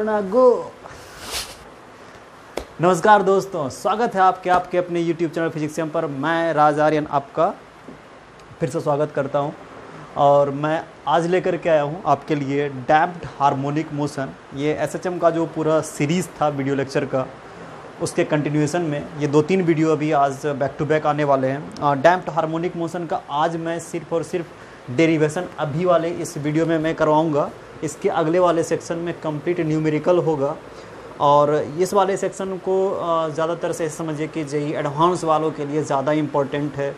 वरना गो। नमस्कार दोस्तों, स्वागत है आपके आपके अपने YouTube चैनल फिजिक्सियम पर। मैं राज आर्यन आपका फिर से स्वागत करता हूँ। और मैं आज लेकर के आया हूँ आपके लिए डैम्प्ड हार्मोनिक मोशन ये एस का जो पूरा सीरीज़ था वीडियो लेक्चर का, उसके कंटिन्यूएशन में ये दो तीन वीडियो अभी आज बैक टू बैक आने वाले हैं। डैम्प्ड हार्मोनिक मोशन का आज मैं सिर्फ़ और सिर्फ़ डेरिवेशन अभी वाले इस वीडियो में मैं करवाऊँगा। इसके अगले वाले सेक्शन में कंप्लीट न्यूमेरिकल होगा। और इस वाले सेक्शन को ज़्यादातर से समझिए कि जेई एडवांस वालों के लिए ज़्यादा इम्पोर्टेंट है।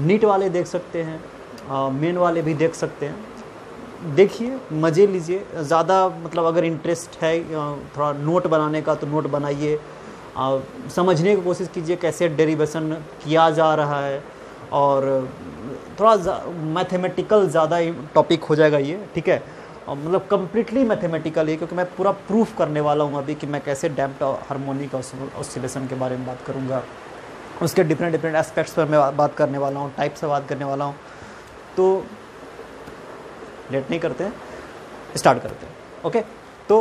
नीट वाले देख सकते हैं मेन वाले भी देख सकते हैं। देखिए, मज़े लीजिए, ज़्यादा मतलब अगर इंटरेस्ट है थोड़ा नोट बनाने का तो नोट बनाइए। समझने की कोशिश कीजिए कैसे डेरिवेशन किया जा रहा है। और थोड़ा मैथमेटिकल ज़्यादा टॉपिक हो जाएगा ये, ठीक है? मतलब कम्प्लीटली मैथमेटिकल है, क्योंकि मैं पूरा प्रूफ करने वाला हूँ अभी कि मैं कैसे डैम्प्ड हारमोनिक ऑसिलेशन के बारे में बात करूँगा। उसके डिफरेंट डिफरेंट एस्पेक्ट्स पर मैं बात करने वाला हूँ टाइप से बात करने वाला हूँ। तो लेट नहीं करते स्टार्ट करते हैं ओके तो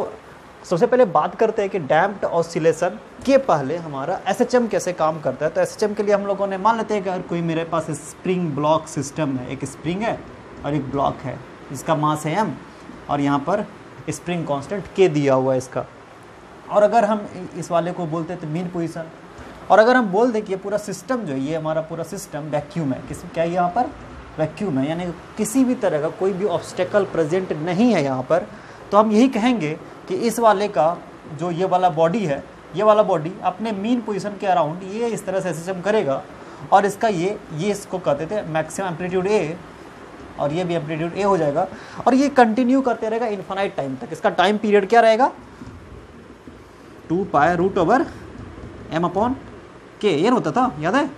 सबसे पहले बात करते हैं कि डैम्प्ड ऑसिलेशन के पहले हमारा एसएचएम कैसे काम करता है। तो एसएचएम के लिए हम लोगों ने मान लेते हैं कि अगर कोई मेरे पास स्प्रिंग ब्लॉक सिस्टम है, एक स्प्रिंग है और एक ब्लॉक है, जिसका मास है एम और यहाँ पर स्प्रिंग कांस्टेंट के दिया हुआ है इसका। और अगर हम इस वाले को बोलते हैं तो मीन पोजिशन और अगर हम बोल दें कि ये पूरा सिस्टम जो है, ये हमारा पूरा सिस्टम वैक्यूम है। किस, क्या यहाँ पर? वैक्यूम है। यानी किसी भी तरह का कोई भी ऑब्स्टेकल प्रेजेंट नहीं है यहाँ पर। तो हम यही कहेंगे कि इस वाले का जो ये वाला बॉडी है, ये वाला बॉडी अपने मीन पोजिशन के अराउंड ये इस तरह से सिस्टम करेगा। और इसका ये ये इसको कहते थे मैक्सिमम एम्पलीट्यूड ए और ये भी एम्पलीट्यूड ए हो जाएगा। और ये कंटिन्यू करते रहेगा इन्फानाइट टाइम तक। इसका टाइम पीरियड क्या रहेगा? To pi root over M upon के ये होता था, याद है?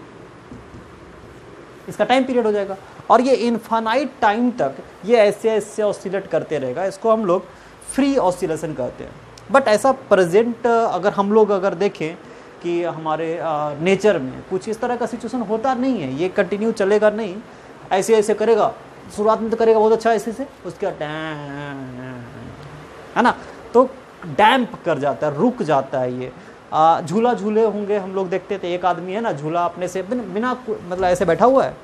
इसका टाइम पीरियड हो जाएगा। और ये इन्फानाइट टाइम तक ये ऐसे ऐसे ऑसिलेट करते रहेगा। इसको हम लोग फ्री ऑसिलेशन कहते हैं। बट ऐसा प्रेजेंट अगर हम लोग अगर देखें कि हमारे नेचर में कुछ इस तरह का सिचुएशन होता नहीं है। ये कंटिन्यू चलेगा नहीं। ऐसे ऐसे करेगा। शुरुआत में तो करेगा बहुत अच्छा ऐसे से, उसके बाद है ना? तो डैम्प कर जाता है, रुक जाता है ये। झूला झूले होंगे, हम लोग देखते थे, एक आदमी है ना, झूला अपने से बिना मतलब ऐसे बैठा हुआ है,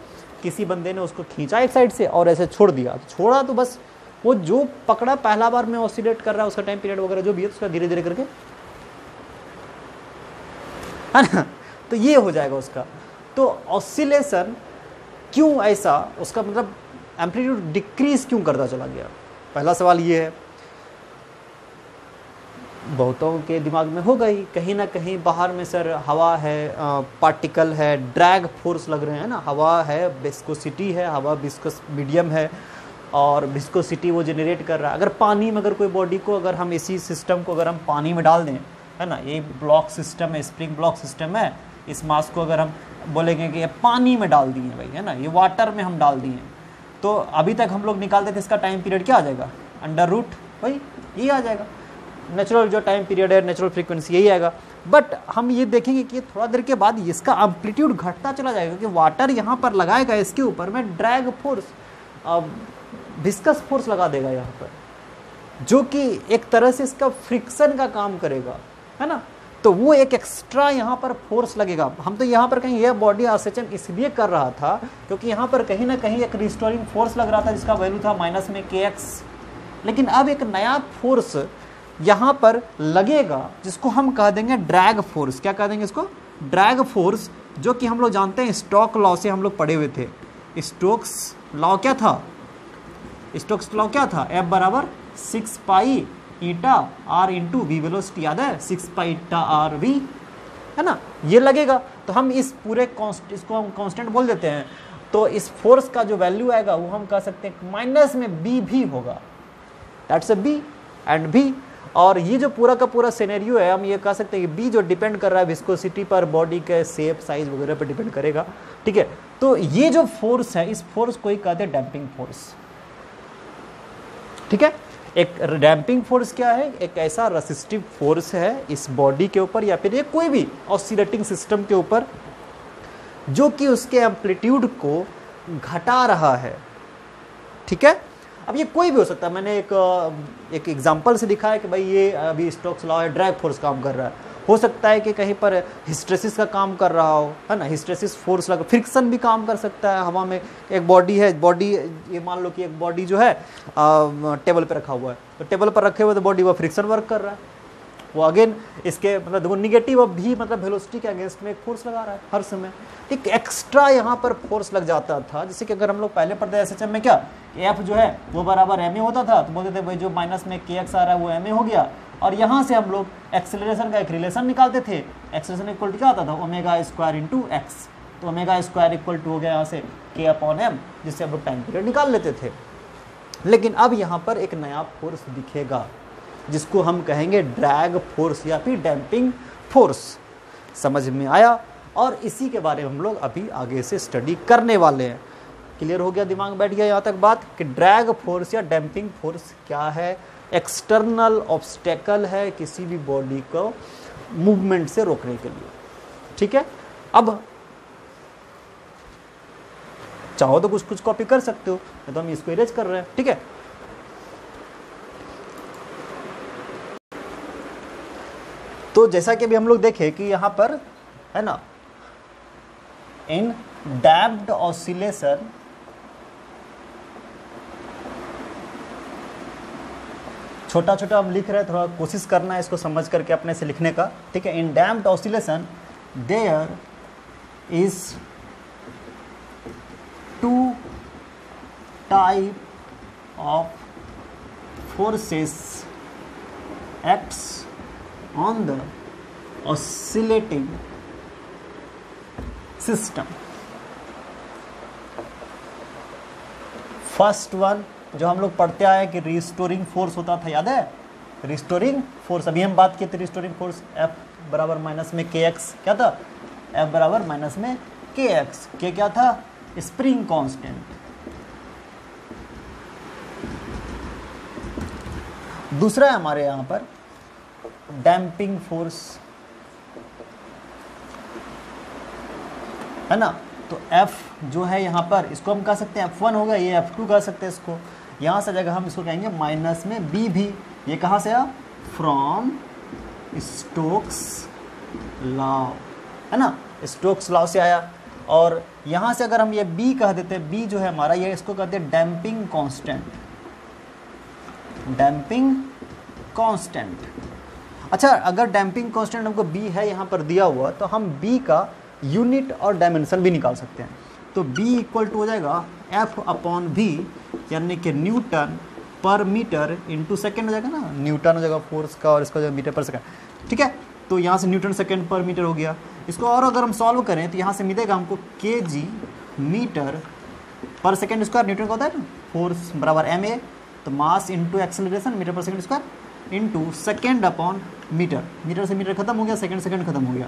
किसी बंदे ने उसको खींचा एक साइड से और ऐसे छोड़ दिया। तो छोड़ा तो बस, वो जो पकड़ा पहला बार में ऑसिलेट कर रहा है, उसका टाइम पीरियड वगैरह जो भी है उसका धीरे धीरे करके, है ना? तो ये हो जाएगा उसका। तो ऑसिलेशन क्यों ऐसा, उसका मतलब एम्पलीट्यूड डिक्रीज क्यों करता चला गया? पहला सवाल ये है, बहुतों के दिमाग में होगा ही कहीं ना कहीं बाहर में सर हवा है पार्टिकल है, ड्रैग फोर्स लग रहे हैं ना, हवा है बिस्कोसिटी है, हवा बिस्कोस मीडियम है, और बिस्कोसिटी वो जनरेट कर रहा है। अगर पानी में अगर कोई बॉडी को अगर हम इसी सिस्टम को अगर हम पानी में डाल दें, है ना, ये ब्लॉक सिस्टम है स्प्रिंग ब्लॉक सिस्टम है, इस मास को अगर हम बोलेंगे कि ये पानी में डाल दिए भाई, है ना, ये वाटर में हम डाल दिए तो अभी तक हम लोग निकालते थे, इसका टाइम पीरियड क्या आ जाएगा? अंडर रूट भाई ये आ जाएगा। नेचुरल जो टाइम पीरियड है नेचुरल फ्रीक्वेंसी यही आएगा। बट हम ये देखेंगे कि थोड़ा देर के बाद इसका एम्पलीट्यूड घटता चला जाएगा क्योंकि वाटर यहाँ पर लगाएगा, इसके ऊपर में ड्रैग फोर्स विस्कस फोर्स लगा देगा यहाँ पर, जो कि एक तरह से इसका फ्रिक्शन का काम करेगा, है ना? तो वो एक एक्स्ट्रा यहाँ पर फोर्स लगेगा। हम तो यहाँ पर कहीं यह बॉडी आसेचन इसलिए कर रहा था क्योंकि यहाँ पर कहीं ना कहीं एक रिस्टोरिंग फोर्स लग रहा था, जिसका वैल्यू था माइनस में के एक्स लेकिन अब एक नया फोर्स यहाँ पर लगेगा, जिसको हम कह देंगे ड्रैग फोर्स क्या कह देंगे इसको? ड्रैग फोर्स जो कि हम लोग जानते हैं स्टॉक लॉ से हम लोग पढ़े हुए थे। स्टोक्स लॉ क्या था? स्टोक्स लॉ क्या था? एफ़ बराबर six pi eta r into v velocity याद है six pi eta r v है ना? ये लगेगा। तो हम इस पूरे कॉन्स्ट इसको हम कांस्टेंट बोल देते हैं। तो इस फोर्स का जो वैल्यू आएगा, वो हम कह सकते हैं माइनस में बी भी होगा। That's a b and b और ये जो पूरा का पूरा सिनेरियो है, हम ये कह सकते हैं कि बी जो डिपेंड कर रहा है विस्कोसिटी पर बॉडी के सेप साइज़ वगैरह पर डिपेंड करेगा। ठीक है? तो ये जो फोर्स है, इस फोर्स को ही कहते हैं डैम्पिंग फोर्स ठीक है? एक डैम्पिंग फोर्स क्या है? एक ऐसा रसिस्टिव फोर्स है इस बॉडी के ऊपर या फिर ये कोई भी ऑसिलेटिंग सिस्टम के ऊपर, जो कि उसके एम्पलीट्यूड को घटा रहा है। ठीक है? अब ये कोई भी हो सकता है। मैंने एक एक एग्जांपल से दिखाया कि भाई ये अभी स्टॉक्स लॉ है ड्रैग फोर्स काम कर रहा है। हो सकता है कि कहीं पर हिस्ट्रेसिस का काम कर रहा हो है ना? हिस्ट्रेसिस फोर्स लगा फ्रिक्शन भी काम कर सकता है हवा में एक बॉडी है बॉडी ये मान लो कि एक बॉडी जो है आ, टेबल पर रखा हुआ है। तो टेबल पर रखे हुए तो बॉडी वो फ्रिक्शन वर्क कर रहा है। वो अगेन इसके मतलब देखो निगेटिव अब भी मतलब वेलोसिटी के अगेंस्ट में एक फोर्स लगा रहा है हर समय। एक एक्स्ट्रा यहाँ पर फोर्स लग जाता था जैसे कि अगर हम लोग पहले पढ़ते एस एच में क्या एफ़ जो है वो बराबर एम ए होता था तो बोलते थे भाई जो माइनस में के एक्स आ रहा है वो एम ए हो गया। और यहाँ से हम लोग एक्सेलरेशन का एक रिलेशन निकालते थे। एक्सेलरेशन इक्वल टू क्या आता था? ओमेगा स्क्वायर इंटू एक्स तो ओमेगा स्क्वायर इक्वल टू हो गया यहाँ से के अपॉन एम जिससे हम लोग टाइम पीरियड निकाल लेते थे। लेकिन अब यहाँ पर एक नया फोर्स दिखेगा, जिसको हम कहेंगे ड्रैग फोर्स या फिर डैम्पिंग फोर्स समझ में आया? और इसी के बारे में हम लोग अभी आगे से स्टडी करने वाले हैं। क्लियर हो गया दिमाग? बैठ गया यहाँ तक बात कि ड्रैग फोर्स या डैम्पिंग फोर्स क्या है? एक्सटर्नल ऑब्स्टेकल है किसी भी बॉडी को मूवमेंट से रोकने के लिए। ठीक है? अब चाहो तो कुछ कुछ कॉपी कर सकते हो तो हम इसको इरेज कर रहे हैं। ठीक है? तो जैसा कि अभी हम लोग देखें कि यहाँ पर, है ना इन डैब्ड ऑसिलेशन छोटा छोटा हम लिख रहे हैं, थोड़ा कोशिश करना है इसको समझ करके अपने से लिखने का। ठीक है in damped oscillation there is two type of forces acts on the oscillating system. First one जो हम लोग पढ़ते आए कि रिस्टोरिंग फोर्स होता था, याद है? रिस्टोरिंग फोर्स अभी हम बात किए थे रिस्टोरिंग फोर्स एफ़ बराबर माइनस में के एक्स क्या था? एफ़ बराबर माइनस में के एक्स के क्या था? स्प्रिंग कांस्टेंट दूसरा है हमारे यहाँ पर डैम्पिंग फोर्स है ना? तो F जो है यहाँ पर, इसको हम कह सकते हैं F1 होगा ये F2 कह सकते हैं इसको। यहाँ से जगह हम इसको कहेंगे माइनस में बी भी। ये कहाँ से आया फ्रॉम स्टोक्स लॉ है ना? स्टोक्स लॉ से आया। और यहाँ से अगर हम ये बी कह देते, B जो है हमारा, ये इसको कहते हैं डैम्पिंग कांस्टेंट डैम्पिंग कांस्टेंट अच्छा अगर डैम्पिंग कांस्टेंट हमको बी है, यहाँ पर दिया हुआ तो हम बी का यूनिट और डायमेंशन भी निकाल सकते हैं। तो बी इक्वल टू हो जाएगा एफ़ अपॉन भी यानी कि न्यूटन पर मीटर इंटू सेकेंड हो जाएगा ना? न्यूटन हो जाएगा फोर्स का और इसका जो मीटर पर सेकेंड ठीक है? तो यहाँ से न्यूटन सेकेंड पर मीटर हो गया। इसको और अगर हम सॉल्व करें तो यहाँ से मिलेगा हमको k g meter per second square newton का होता है ना? फोर्स बराबर एम ए तो mass into acceleration meter per second square into second upon meter meter से मीटर खत्म हो गया सेकेंड सेकेंड खत्म हो गया।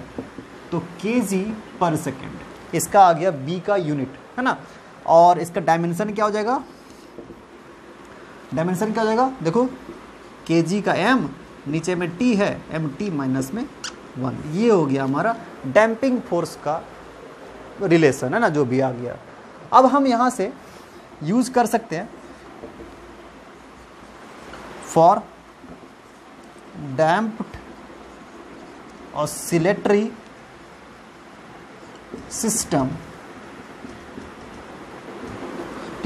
तो के जी पर सेकेंड इसका आ गया बी का यूनिट है ना? और इसका डायमेंशन क्या हो जाएगा? डायमेंशन क्या हो जाएगा? देखो के जी का एम नीचे में टी है एम टी माइनस में वन ये हो गया हमारा डैम्पिंग फोर्स का रिलेशन है ना, जो भी आ गया। अब हम यहाँ से यूज़ कर सकते हैं फॉर damped oscillatory system.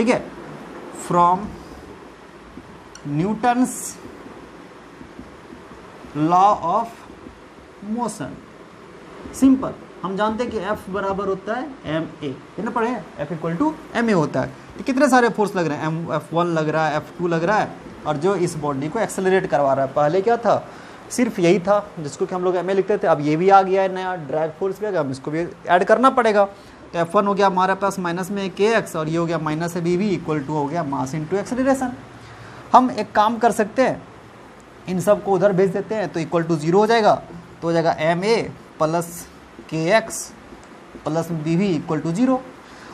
ठीक है? From Newton's law of motion simple हम जानते हैं कि F बराबर होता है एम ए कितने पढ़े? F equal to m a होता है। तो कितने सारे फोर्स लग रहे हैं? एम एफ़ वन लग रहा है एफ़ टू लग रहा है। और जो इस बॉडी को एक्सेलरेट करवा रहा है। पहले क्या था? सिर्फ़ यही था, जिसको कि हम लोग एम ए लिखते थे। अब ये भी आ गया है नया। ड्रैग फोर्स भी आ गया। हम इसको भी ऐड करना पड़ेगा। तो एफ़ वन हो गया हमारे पास माइनस में के एक्स और ये हो गया माइनस है बी भी इक्वल टू हो गया मास इंटू एक्सलेशन हम एक काम कर सकते हैं, इन सबको उधर भेज देते हैं तो इक्वल टू ज़ीरो हो जाएगा तो हो जाएगा m a plus k x plus b भी इक्वल टू ज़ीरो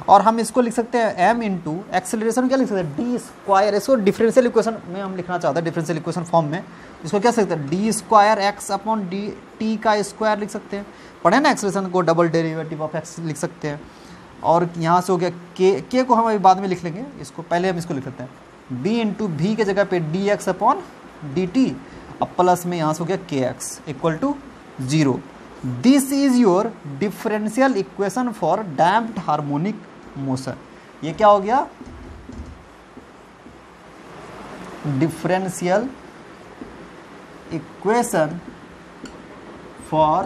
और हम इसको लिख सकते हैं एम इंटू एक्सेलरेशन क्या लिख सकते हैं? डी स्क्वायर इसको डिफरेंशियल इक्वेशन में हम लिखना चाहते हैं डिफरेंशियल इक्वेशन फॉर्म में। इसको क्या सकते हैं? D square x upon d t का स्क्वायर लिख सकते हैं। पढ़े ना एक्सेलरेशन को डबल डेरिवेटिव ऑफ़ एक्स लिख सकते हैं। और यहाँ से हो गया के के को हम अभी बाद में लिख लेंगे। इसको पहले हम इसको लिख लेते हैं। बी इंटू भी के जगह पे d x upon d t अब प्लस में यहाँ से हो गया k x equal to zero this is your differential equation for damped harmonic motion ये क्या हो गया? Differential equation for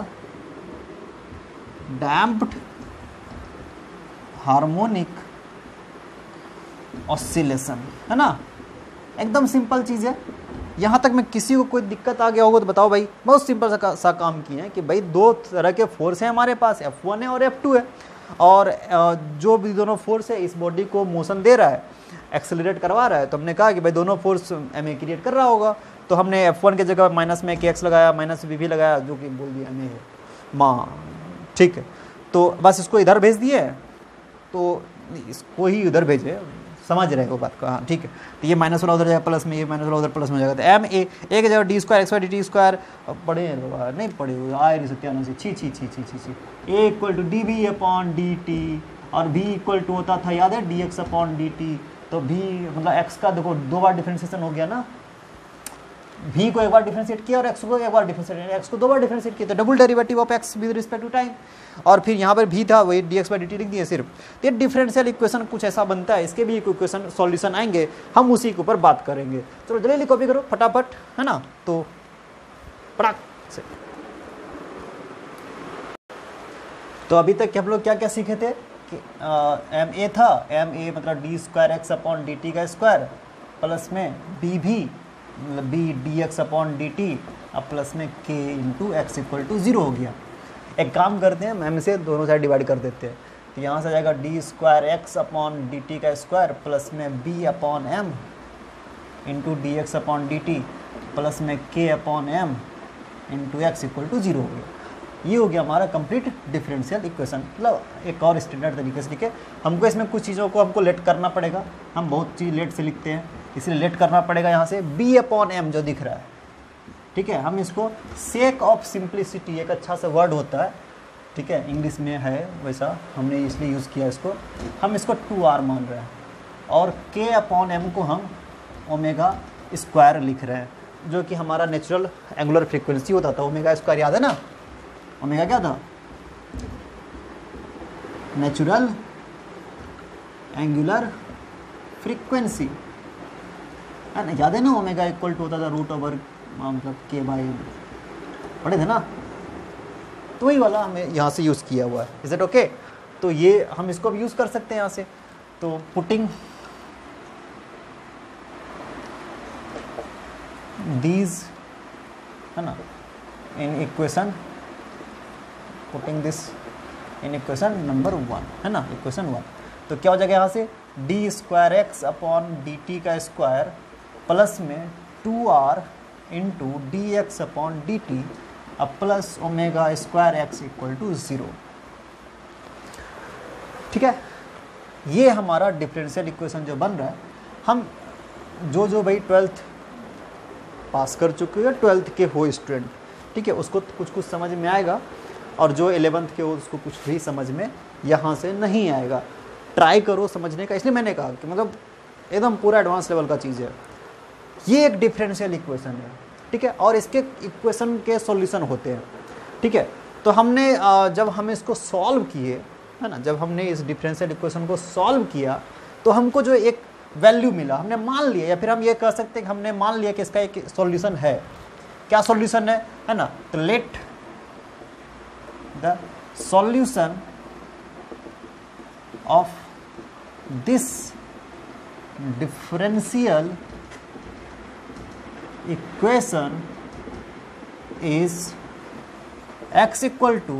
damped harmonic oscillation है ना? एकदम सिंपल चीज़ है। यहाँ तक मैं किसी को कोई दिक्कत आ गया होगा तो बताओ भाई। बहुत सिंपल सा, का, सा काम किए हैं कि भाई दो तरह के फोर्स हैं हमारे पास एफ़ वन है और एफ़ टू है। और जो भी दोनों फोर्स है इस बॉडी को मोशन दे रहा है एक्सेलरेट करवा रहा है तो हमने कहा कि भाई दोनों फोर्स एम ए क्रिएट कर रहा होगा। तो हमने एफ़ वन की जगह माइनस में के एक्स लगाया माइनस बी भी लगाया जो कि बोल दिया एम ए माँ ठीक है। तो बस इसको इधर भेज दिए। तो इसको ही उधर भेजे। समझ रहे हो बात को हाँ ठीक है। तो ये माइनस वाला उधर जाएगा, प्लस में ये माइनस वाला उधर, प्लस में हो जाएगा। तो एम ए एक जगह d square x by d t square पढ़े नहीं पढ़े हुए, आए नहीं सत्यान से, छी छी छी छी छी छी। A equal to d b upon d t और भी इक्वल टू होता था, याद है? D x upon d t तो भी मतलब एक्स का देखो, दो बार डिफ्रेंसिएशन हो गया ना? भी को एक बार डिफरेंशिएट किया और एक्स को एक बार डिफरेंशिएट एक्स को दो बार डिफरेंशिएट किया। तो double derivative of x with respect to time और फिर यहाँ पर भी था, वही d x by d t लिख दिए सिर्फ़। तो डिफरेंशियल इक्वेशन कुछ ऐसा बनता है, इसके भी एक इक्वेशन सॉल्यूशन आएँगे। हम उसी के ऊपर बात करेंगे। चलो तो जल्दी कॉपी करो, फटाफट, है ना? तो पटाक से। तो अभी तक हम लोग क्या क्या सीखे थे? एम ए था। एम ए मतलब d square x upon d t का स्क्वायर प्लस में बी भी। B d x upon d t अब प्लस में k into x equal to zero हो गया। एक काम करते हैं, हम इसे दोनों साइड डिवाइड कर देते हैं। तो यहाँ से आ जाएगा d square x upon d t का स्क्वायर प्लस में b upon m into d x upon d t plus में k upon m into x equal to zero हो गया। ये हो गया हमारा कंप्लीट डिफरेंशियल इक्वेशन मतलब एक और स्टैंडर्ड तरीके से लिखे हमको इसमें कुछ चीज़ों को हमको लेट करना पड़ेगा। हम बहुत चीज़ लेट से लिखते हैं। इसलिए लेट करना पड़ेगा यहाँ से बी अपॉन एम जो दिख रहा है। ठीक है? हम इसको सेक ऑफ़ सिंप्लिसिटी एक अच्छा सा वर्ड होता है। ठीक है? इंग्लिश में है वैसा। हमने इसलिए यूज़ किया इसको। हम इसको टू आर मान रहे हैं। और के अपॉन एम को हम ओमेगा स्क्वायर लिख रहे हैं। जो कि हमारा नेचुरल एंगुलर फ्रीक्वेंसी होता था ओमेगा स्क्वायर याद है ना? ओमेगा क्या था नेचुरल एंगुलर फ्रीक्वेंसी है ना याद है ना ओमेगा इक्वल टू होता था रूट ओवर मतलब के बाई पढ़े थे ना? तो वही वाला हमें यहाँ से यूज़ किया हुआ है। इज़ इट ओके तो ये हम इसको अब यूज़ कर सकते हैं यहाँ से। तो पुटिंग दीज है ना? In equation putting this in equation number one है ना? इक्वेशन वन तो क्या हो जाएगा यहाँ से? D square x upon d t का स्क्वायर प्लस में two r into d x upon d t अब plus omega square x equal to zero ठीक है? ये हमारा डिफरेंशियल इक्वेशन जो बन रहा है, हम जो जो भाई ट्वेल्थ पास कर चुके हैं ट्वेल्थ के हो स्टूडेंट ठीक है? उसको कुछ कुछ समझ में आएगा। और जो एलेवंथ के हो, उसको कुछ भी समझ में यहाँ से नहीं आएगा। ट्राई करो समझने का, इसलिए मैंने कहा कि मतलब एकदम पूरा एडवांस लेवल का चीज़ है। ये एक डिफरेंशियल इक्वेशन है, ठीक है? और इसके इक्वेशन के सॉल्यूशन होते हैं, ठीक है? तो हमने जब हम इसको सॉल्व किए, है ना? जब हमने इस डिफरेंशियल इक्वेशन को सॉल्व किया तो हमको जो एक वैल्यू मिला, हमने मान लिया, या फिर हम ये कह सकते हैं कि हमने मान लिया कि इसका एक सॉल्यूशन है। क्या सॉल्यूशन है? है ना? तो let the solution of this differential equation is x equal to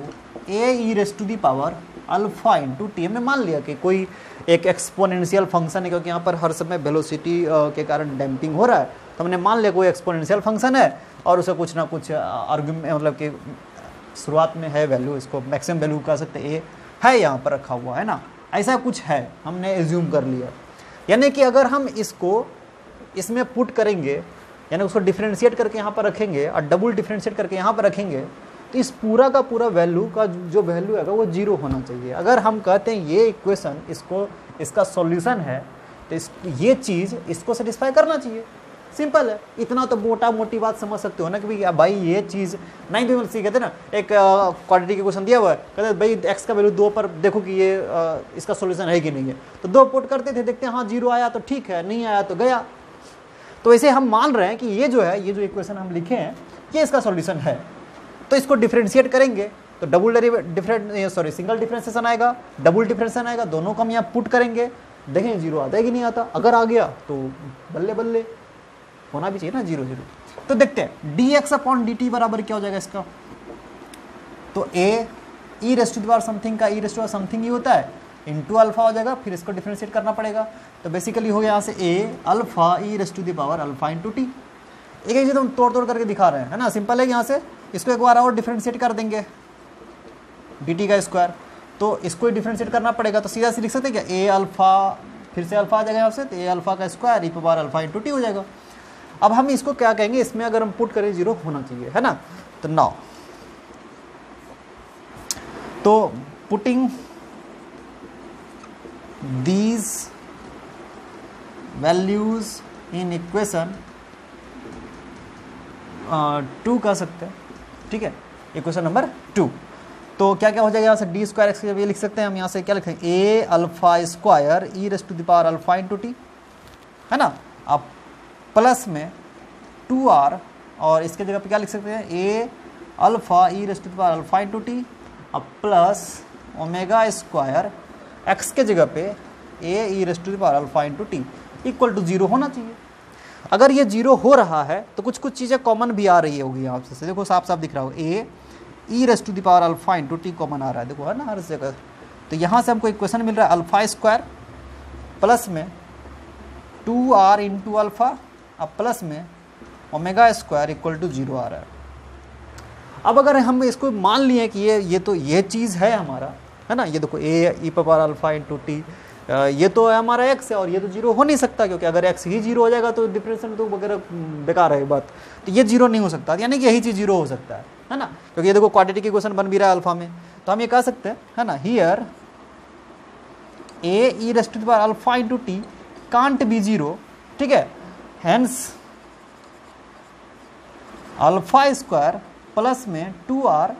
a e raise to the power alpha into t हमने मान लिया कि कोई एक एक्सपोनेंशियल फ़ंक्शन है, क्योंकि यहाँ पर हर समय वेलोसिटी के कारण डैम्पिंग हो रहा है। तो हमने मान लिया कोई एक्सपोनेंशियल फ़ंक्शन है, और उसे कुछ ना कुछ आर्ग्यूमेंट मतलब कि शुरुआत में है वैल्यू इसको मैक्सिमम वैल्यू कह सकते ए है यहाँ पर रखा हुआ, है ना? ऐसा कुछ है, हमने एज्यूम कर लिया। यानी कि अगर हम इसको, इसमें पुट करेंगे, यानी उसको डिफ्रेंशिएट करके यहाँ पर रखेंगे, और डबल डिफ्रेंशिएट करके यहाँ पर रखेंगे तो इस पूरा का पूरा वैल्यू का जो वैल्यू है, वो ज़ीरो होना चाहिए। अगर हम कहते हैं ये इक्वेशन इसको, इसका सॉल्यूशन है तो इस, ये चीज़ इसको सेटिस्फाई करना चाहिए। सिंपल है। इतना तो मोटा मोटी बात समझ सकते हो ना कि भाई भाई ये चीज़ नाइन्थ में सी कहते ना एक क्वांटिटी के क्वेश्चन दिया हुआ है। कहते भाई एक्स का वैल्यू दो पर देखो कि ये आ, इसका सोल्यूशन है कि नहीं है। तो दो पुट करते थे देखते हैं हाँ ज़ीरो आया तो ठीक है नहीं आया तो गया। तो ऐसे हम मान रहे हैं कि ये जो है ये जो इक्वेशन हम लिखे हैं ये इसका सोल्यूशन है। तो इसको डिफ्रेंशिएट करेंगे तो double different sorry single differentiation आएगा डबल डिफ्रेंसिएशन आएगा दोनों को हम यहाँ पुट करेंगे। देखें ज़ीरो आता है कि नहीं आता? अगर आ गया तो बल्ले बल्ले होना भी चाहिए ना ज़ीरो ज़ीरो। तो देखते हैं d x upon d t बराबर क्या हो जाएगा इसका? तो a e raised to something का ई रेस्ट टू समथिंग ही होता है इंटू अल्फ़ा हो जाएगा, फिर इसको डिफ्रेंशिएट करना पड़ेगा। तो बेसिकली हो गया यहाँ से a alpha e raised to the power alpha into t एक एक चीज़ हम तोड़ तोड़ करके दिखा रहे हैं, है ना? सिंपल है यहाँ से इसको एक बार और डिफ्रेंशिएट कर देंगे डी टी का स्क्वायर तो इसको डिफ्रेंशिएट करना पड़ेगा तो सीधा से लिख सकते हैं क्या? ए अल्फ़ा फिर से अल्फ़ा आ जाएगा यहाँ से तो ए अल्फ़ा का स्क्वायर ई पे बार अल्फ़ा इंटू टी हो जाएगा। अब हम इसको क्या कहेंगे? इसमें अगर हम पुट करें ज़ीरो होना चाहिए, है ना? तो नाउ तो putting these values in equation two कह सकते हैं, ठीक है? इक्वेशन नंबर टू तो क्या क्या हो जाएगा यहाँ से? डी स्क्वायर एक्स ये लिख सकते हैं हम, यहाँ से क्या लिखेंगे? A alpha square e raise to the power alpha into t है ना? अब प्लस में टू आर, और इसके जगह पे क्या लिख सकते हैं? A alpha e raised to alpha into t अब प्लस ओमेगा स्क्वायर एक्स के जगह पे a e raised to alpha into t equal to zero होना चाहिए। अगर ये ज़ीरो हो रहा है तो कुछ कुछ चीज़ें कॉमन भी आ रही होगी यहाँ से देखो, साफ़ साफ़ दिख रहा हो। A e raised to the power alpha into t common आ रहा है। देखो, है ना, हर जगह। तो यहाँ से हमको इक्वेशन मिल रहा है अल्फ़ा स्क्वायर प्लस में टू आर इंटू अल्फ़ा अब प्लस में omega square equal to zero आ रहा है। अब अगर हम इसको मान लिए कि ये ये तो ये चीज़ है हमारा, है ना? ये देखो a e power alpha into t ये तो है हमारा एक्स है और ये तो ज़ीरो हो नहीं सकता क्योंकि अगर एक्स ही ज़ीरो हो जाएगा तो डिप्रेशन तो वगैरह बेकार है बात। तो ये ज़ीरो नहीं हो सकता, यानी कि यही चीज़ ज़ीरो हो सकता है है ना? क्योंकि ये देखो क्वांटिटी की क्वेश्चन बन भी रहा है अल्फ़ा में। तो हम ये कह सकते हैं, है ना? Here a e raised to alpha into t can't be zero ठीक है? हैंस अल्फ़ा स्क्वायर प्लस में two r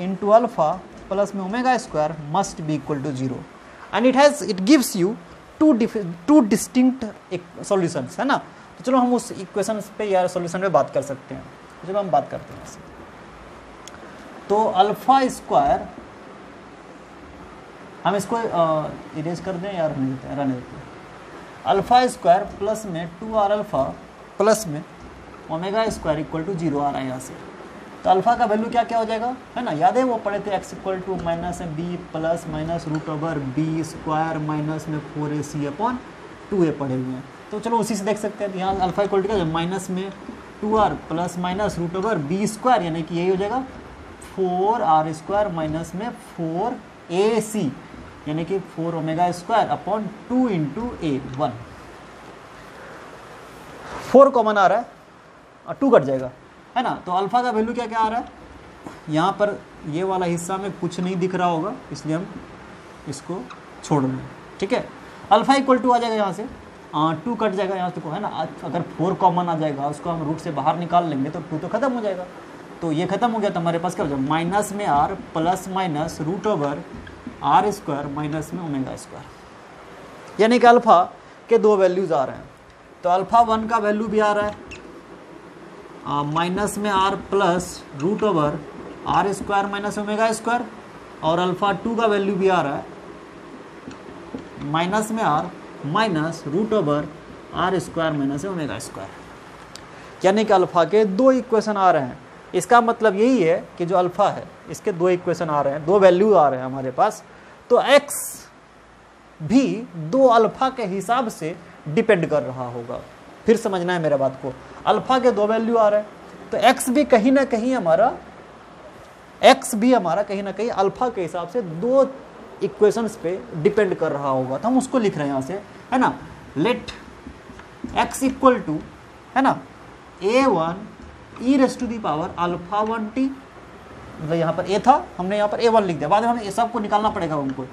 into alpha plus में omega square must be equal to zero and it has it gives you two two distinct solutions है ना? तो चलो हम उस इक्वेशन पे या सॉल्यूशन पे बात कर सकते हैं। चलो हम बात करते हैं तो अल्फ़ा स्क्वायर हम इसको इरेज कर दें या रहने देते देते हैं अल्फ़ा स्क्वायर प्लस में टू आर अल्फ़ा प्लस में omega square equal to zero आ रहा है यहाँ से। तो अल्फ़ा का वैल्यू क्या क्या हो जाएगा? है ना, याद है वो पढ़े थे x equal to minus b plus minus root over b square minus में four a c upon two a पढ़े हुए हैं। तो चलो उसी से देख सकते हैं, यहाँ अल्फ़ा इक्वल टू क्या माइनस में two r plus minus root over b square, यानी कि यही हो जाएगा। फोर आर स्क्वायर माइनस में फोर ए सी यानी कि four omega square upon two into a one. Four common आ रहा है, और टू कट जाएगा। है ना? तो अल्फ़ा का वैल्यू क्या क्या आ रहा है? यहाँ पर ये वाला हिस्सा में कुछ नहीं दिख रहा होगा, इसलिए हम इसको छोड़ दें। ठीक है? अल्फ़ा इक्वल टू आ जाएगा यहाँ से। टू कट जाएगा यहाँ से है ना? अगर फोर कॉमन आ जाएगा, उसको हम रूट से बाहर निकाल लेंगे तो टू तो खत्म हो जाएगा। तो ये खत्म हो गया तो हमारे पास क्या हो जाएगा? माइनस में r plus minus root over r square minus में ओमेगा स्क्वायर। यानी कि अल्फ़ा के दो वैल्यूज़ आ रहे हैं। तो अल्फ़ा वन का वैल्यू भी आ रहा है। माइनस में r plus root over r square minus omega square और अल्फ़ा टू का वैल्यू भी आ रहा है। माइनस में r minus root over r square minus omega square. यानी कि अल्फ़ा के दो इक्वेशन आ रहे हैं। इसका मतलब यही है कि जो अल्फ़ा है, इसके दो इक्वेशन आ रहे हैं, दो वैल्यू आ रहे हैं हमारे पास। तो एक्स भी दो अल्फ़ा के हिसाब से डिपेंड कर रहा होगा। फिर समझना है मेरे बात को। अल्फ़ा के दो वैल्यू आ रहे हैं तो एक्स भी कहीं ना कहीं हमारा एक्स भी हमारा कहीं ना कहीं अल्फ़ा के हिसाब से दो इक्वेशंस पे डिपेंड कर रहा होगा। तो हम उसको लिख रहे हैं यहाँ से, है ना? लेट एक्स इक्वल टू है ना? A one e raise to the power alpha one t मतलब यहाँ पर ए था, हमने यहाँ पर ए वन लिख दिया। बाद में हमें सबको निकालना पड़ेगा उनको।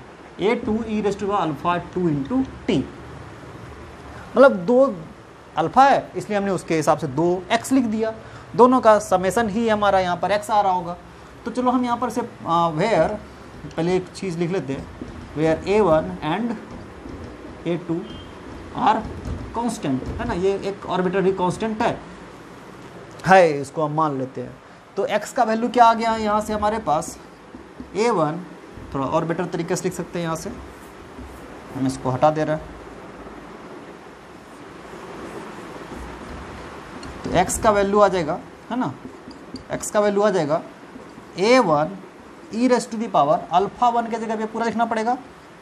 A two e raise to alpha two into t मतलब दो अल्फ़ा है, इसलिए हमने उसके हिसाब से दो एक्स लिख दिया। दोनों का समेसन ही हमारा यहाँ पर एक्स आ रहा होगा। तो चलो हम यहाँ पर से वेयर पहले एक चीज़ लिख लेते हैं। Where a one and a two are constant है ना? ये एक ऑर्बिटरी कांस्टेंट है। है, इसको हम मान लेते हैं। तो x का वैल्यू क्या आ गया यहाँ से हमारे पास? ए वन थोड़ा और बेटर तरीके से लिख सकते हैं यहाँ से। हम इसको हटा दे रहे हैं। तो x का वैल्यू आ जाएगा, है ना? x का वैल्यू आ जाएगा a one e raise to the power alpha one के जगह पे पूरा लिखना पड़ेगा।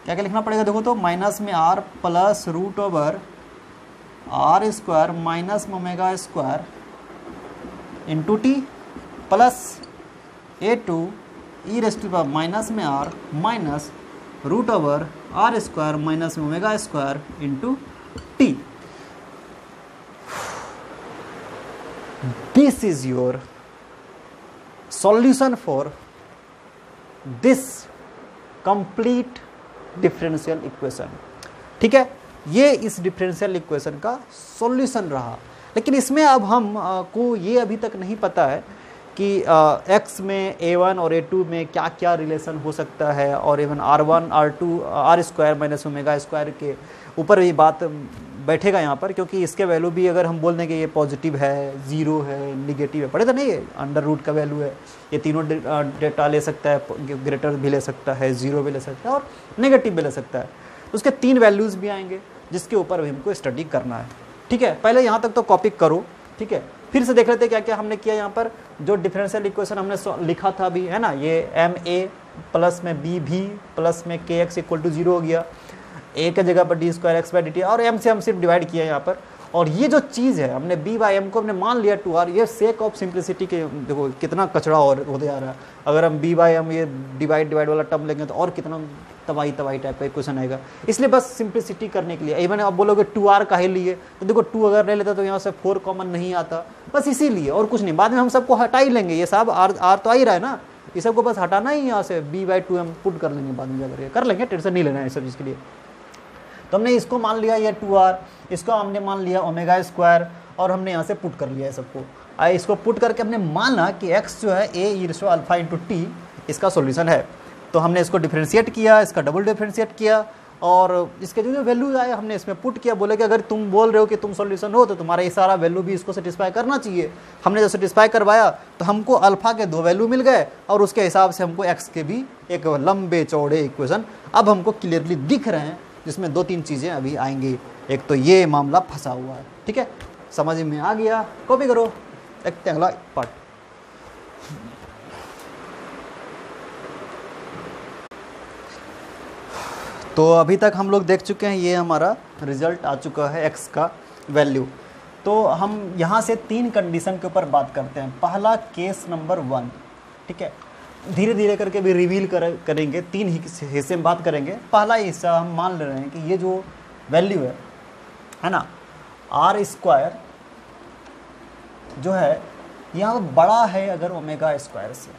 क्या क्या लिखना पड़ेगा? देखो तो माइनस में r plus root over r square minus omega square into t plus a two e raise to power minus में r minus root over r square minus में omega square into t this is your solution for this complete differential equation ठीक है? ये इस differential equation का solution रहा। लेकिन इसमें अब हम आ, को ये अभी तक नहीं पता है कि एक्स में ए वन और ए टू में क्या क्या रिलेशन हो सकता है और even r one r two r square minus omega square के ऊपर भी बात बैठेगा यहाँ पर क्योंकि इसके वैल्यू भी अगर हम बोल दें कि ये पॉजिटिव है ज़ीरो है निगेटिव है पढ़े तो नहीं है? अंडर रूट का वैल्यू है। ये तीनों डेटा ले सकता है ग्रेटर भी ले सकता है ज़ीरो भी ले सकता है और नेगेटिव भी ले सकता है। तो उसके तीन वैल्यूज़ भी आएँगे जिसके ऊपर भी हमको स्टडी करना है। ठीक है, पहले यहाँ तक तो कॉपी करो, ठीक है। फिर से देख लेते क्या क्या हमने किया यहाँ पर। जो डिफरेंशियल इक्वेशन हमने लिखा था अभी, है ना, ये एम ए प्लस में बी भी प्लस में के एक्स इक्वल टू ज़ीरो हो गया। ए के जगह पर d square x by d t और एम से हम सिर्फ़ डिवाइड किया यहाँ पर। और ये जो चीज़ है, हमने बी बाई एम को हमने मान लिया टू आर, ये सेक ऑफ़ सिंप्लिसिटी के, देखो, कितना कचरा और होते जा रहा है। अगर हम बी बाई एम ये डिवाइड डिवाइड वाला टर्म लेंगे तो और कितना तबाही तबाही टाइप का क्वेश्चन आएगा। इसलिए बस सिंप्लिसिटी करने के लिए। इवन आप बोलोगे टू आर का ही लिए तो देखो टू अगर ले लेता तो यहाँ से फोर कॉमन नहीं आता। बस इसीलिए, और कुछ नहीं। बाद में हम सबको हटा ही लेंगे। ये सब आर आर तो आ ही रहा है ना। ये सबको बस हटाना ही यहाँ से। बी बाई टू हम पुट कर लेंगे बाद में जाकर। कर लेंगे, टेंशन नहीं लेना है सब चीज़ के लिए। तो हमने इसको मान लिया ये टू आर इसको हमने मान लिया ओमेगा स्क्वायर और हमने यहाँ से पुट कर लिया है सबको। आई इसको पुट करके हमने माना कि एक्स जो है ए ईर्सो अल्फ़ा इंटू टी इसका सोल्यूशन है। तो हमने इसको डिफ्रेंशिएट किया, इसका डबल डिफ्रेंशिएट किया, और इसके जो जो वैल्यूज़ आए, हमने इसमें पुट किया। बोले कि अगर तुम बोल रहे हो कि तुम सॉल्यूशन हो तो तुम्हारा ये सारा वैल्यू भी इसको सेटिस्फाई करना चाहिए। हमने जब सेटिस्फाई करवाया तो हमको अल्फ़ा के दो वैल्यू मिल गए, और उसके हिसाब से हमको एक्स के भी एक लंबे चौड़े इक्वेशन अब हमको क्लियरली दिख रहे हैं। जिसमें दो तीन चीज़ें अभी आएँगी। एक तो ये मामला फंसा हुआ है, ठीक है? समझ में आ गया? कॉपी करो। देखते अगला पार्ट तो अभी तक हम लोग देख चुके हैं, ये हमारा रिज़ल्ट आ चुका है एक्स का वैल्यू तो हम यहाँ से तीन कंडीशन के ऊपर बात करते हैं। पहला केस नंबर वन ठीक है? धीरे धीरे करके भी रिवील कर, करेंगे, तीन हिस्से में बात करेंगे। पहला हिस्सा हम मान ले रहे हैं कि ये जो वैल्यू है है ना? आर स्क्वायर जो है, यहाँ बड़ा है अगर ओमेगा स्क्वायर से।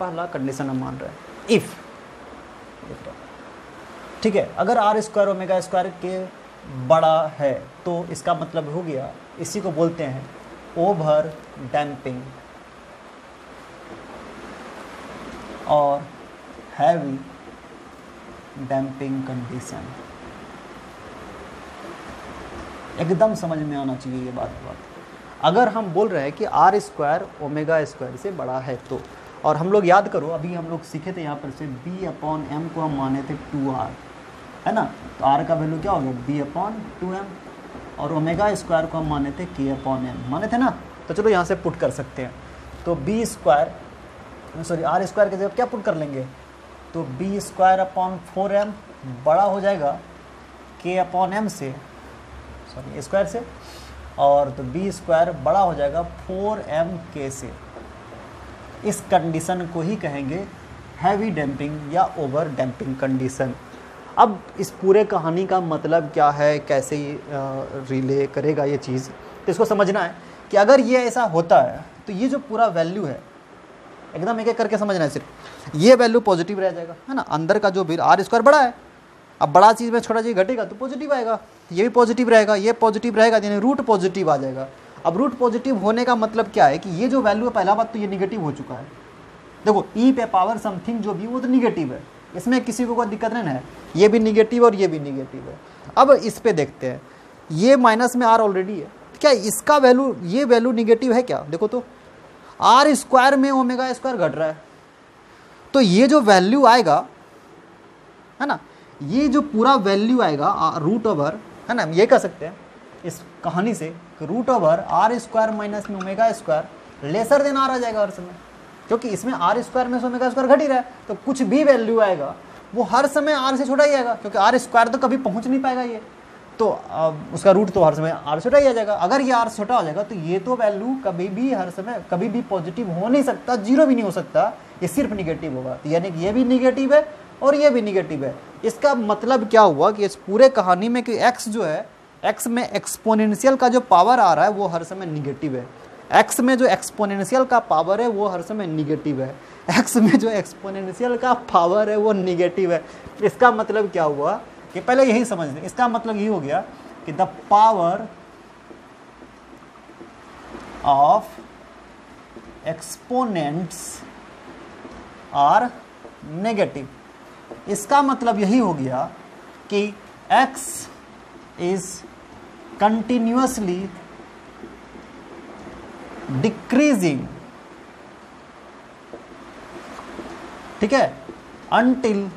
पहला कंडीशन हम मान रहे हैं। इफ़ ठीक है, अगर आर स्क्वायर ओमेगा स्क्वायर के बड़ा है तो इसका मतलब हो गया, इसी को बोलते हैं ओवर डैम्पिंग और हैवी डैम्पिंग कंडीशन। एकदम समझ में आना चाहिए ये बात बात। अगर हम बोल रहे हैं कि आर स्क्वायर ओमेगा स्क्वायर से बड़ा है तो और हम लोग याद करो, अभी हम लोग सीखे थे यहाँ पर से बी अपॉन एम को हम माने थे टू आर है ना? तो आर का वैल्यू क्या हो गया? बी अपॉन टू एम और ओमेगा स्क्वायर को हम माने थे के अपॉन एम माने थे ना? तो चलो यहाँ से पुट कर सकते हैं। तो b square sorry r square के जगह क्या पुट कर लेंगे? तो b square upon four m बड़ा हो जाएगा के अपॉन एम से सॉरी स्क्वायर से, और तो बी स्क्वायर बड़ा हो जाएगा फोर एम के से। इस कंडीशन को ही कहेंगे हैवी डैम्पिंग या ओवर डैम्पिंग कंडीशन अब इस पूरे कहानी का मतलब क्या है? कैसे रिले करेगा ये चीज़? तो इसको समझना है कि अगर ये ऐसा होता है तो ये जो पूरा वैल्यू है एकदम एक एक करके समझना है सिर्फ़। ये वैल्यू पॉजिटिव रह जाएगा, है ना? अंदर का जो भी आर स्क्वायर बड़ा है, अब बड़ा चीज़ में छोटा चीज़ घटेगा तो पॉजिटिव आएगा ये भी पॉजिटिव रहेगा, ये पॉजिटिव रहेगा, यानी रूट पॉजिटिव आ जाएगा। अब रूट पॉजिटिव होने का मतलब क्या है कि ये जो वैल्यू है, पहला बात तो ये निगेटिव हो चुका है। देखो ई e पे पावर समथिंग जो भी, वो तो निगेटिव है। इसमें किसी को कोई दिक्कत नहीं है। ये भी निगेटिव और ये भी निगेटिव है। अब इस पे देखते हैं। ये माइनस में आर ऑलरेडी है। क्या इसका वैल्यू ये वैल्यू निगेटिव है क्या? देखो तो। आर स्क्वायर में ओमेगा स्क्वायर घट रहा है। तो ये जो वैल्यू आएगा, है ना, ये जो पूरा वैल्यू आएगा रूट ओवर है ना, हम ये कह सकते हैं, इस कहानी से root over r square minus में omega square lesser than r आ जाएगा हर समय क्योंकि इसमें आर स्क्वायर में ओमेगा स्क्वायर घट ही रहा है। तो कुछ भी वैल्यू आएगा, वो हर समय आर से छोटा ही आएगा, क्योंकि आर स्क्वायर तो कभी पहुँच नहीं पाएगा ये। तो उसका रूट तो हर समय आर छोटा ही आ जाएगा। अगर ये आर छोटा हो जाएगा तो ये तो वैल्यू कभी भी हर समय, कभी भी पॉजिटिव हो नहीं सकता ज़ीरो भी नहीं हो सकता। ये सिर्फ़ निगेटिव होगा। तो यानी कि ये भी निगेटिव है और ये भी निगेटिव है। इसका मतलब क्या हुआ कि इस पूरे कहानी में कि एक्स जो है एक्स में एक्सपोनेंशियल का जो पावर आ रहा है, वो हर समय निगेटिव है। एक्स में जो एक्सपोनेंशियल का पावर है, वो हर समय निगेटिव है। एक्स में जो एक्सपोनेंशियल का पावर है, वो निगेटिव है। इसका मतलब क्या हुआ कि पहले यही समझ लें। इसका मतलब यही हो गया कि the power of exponents are negative इसका मतलब यही हो गया कि x इज़ कंटिन्यूसली डिक्रीजिंग ठीक है? अनटिल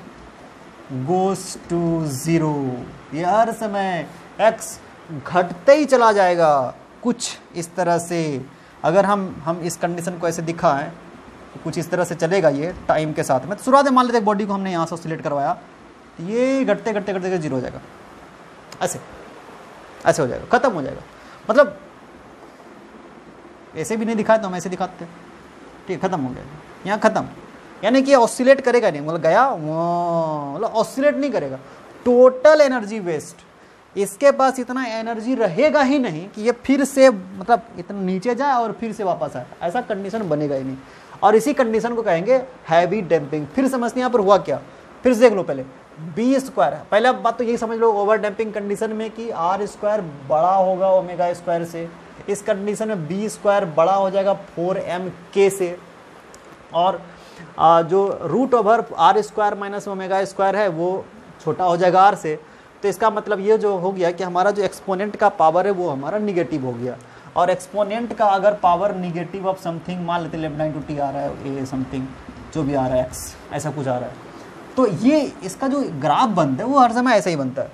गोस टू ज़ीरो ये हर समय x घटते ही चला जाएगा, कुछ इस तरह से। अगर हम हम इस कंडीशन को ऐसे दिखाएँ तो कुछ इस तरह से चलेगा ये टाइम के साथ में। तो शुरुआत मान लेते बॉडी को हमने यहाँ से सिलेक्ट करवाया तो ये घटते घटते घटते ज़ीरो हो जाएगा। ऐसे ऐसे हो जाएगा, ख़त्म हो जाएगा। मतलब ऐसे भी नहीं दिखाए तो हम ऐसे दिखाते ठीक है, ख़त्म हो गया। यहाँ ख़त्म। यानी कि ऑसिलेट करेगा नहीं मतलब गया मतलब ऑसिलेट नहीं करेगा। टोटल एनर्जी वेस्ट इसके पास इतना एनर्जी रहेगा ही नहीं कि ये फिर से मतलब इतना नीचे जाए और फिर से वापस आए। ऐसा कंडीशन बनेगा ही नहीं। और इसी कंडीशन को कहेंगे हैवी डैम्पिंग फिर समझते हैं यहाँ पर हुआ क्या? फिर से देख लो पहले। बी स्क्वायर है। पहले बात तो यही समझ लो ओवर डैम्पिंग कंडीशन में कि आर स्क्वायर बड़ा होगा ओमेगा स्क्वायर से। इस कंडीशन में बी स्क्वायर बड़ा हो जाएगा फोर एम के से। और जो root over R square minus omega square है, वो छोटा हो जाएगा आर से। तो इसका मतलब ये जो हो गया कि हमारा जो एक्सपोनेंट का पावर है, वो हमारा निगेटिव हो गया। और एक्सपोनेंट का अगर पावर निगेटिव ऑफ़ समथिंग मान लेते लेफ़्ट नाइन टू टी आ रहा है ए समथिंग जो भी आ रहा है एक्स ऐसा कुछ आ रहा है। तो ये इसका जो ग्राफ बनता है, वो हर समय ऐसा ही बनता है।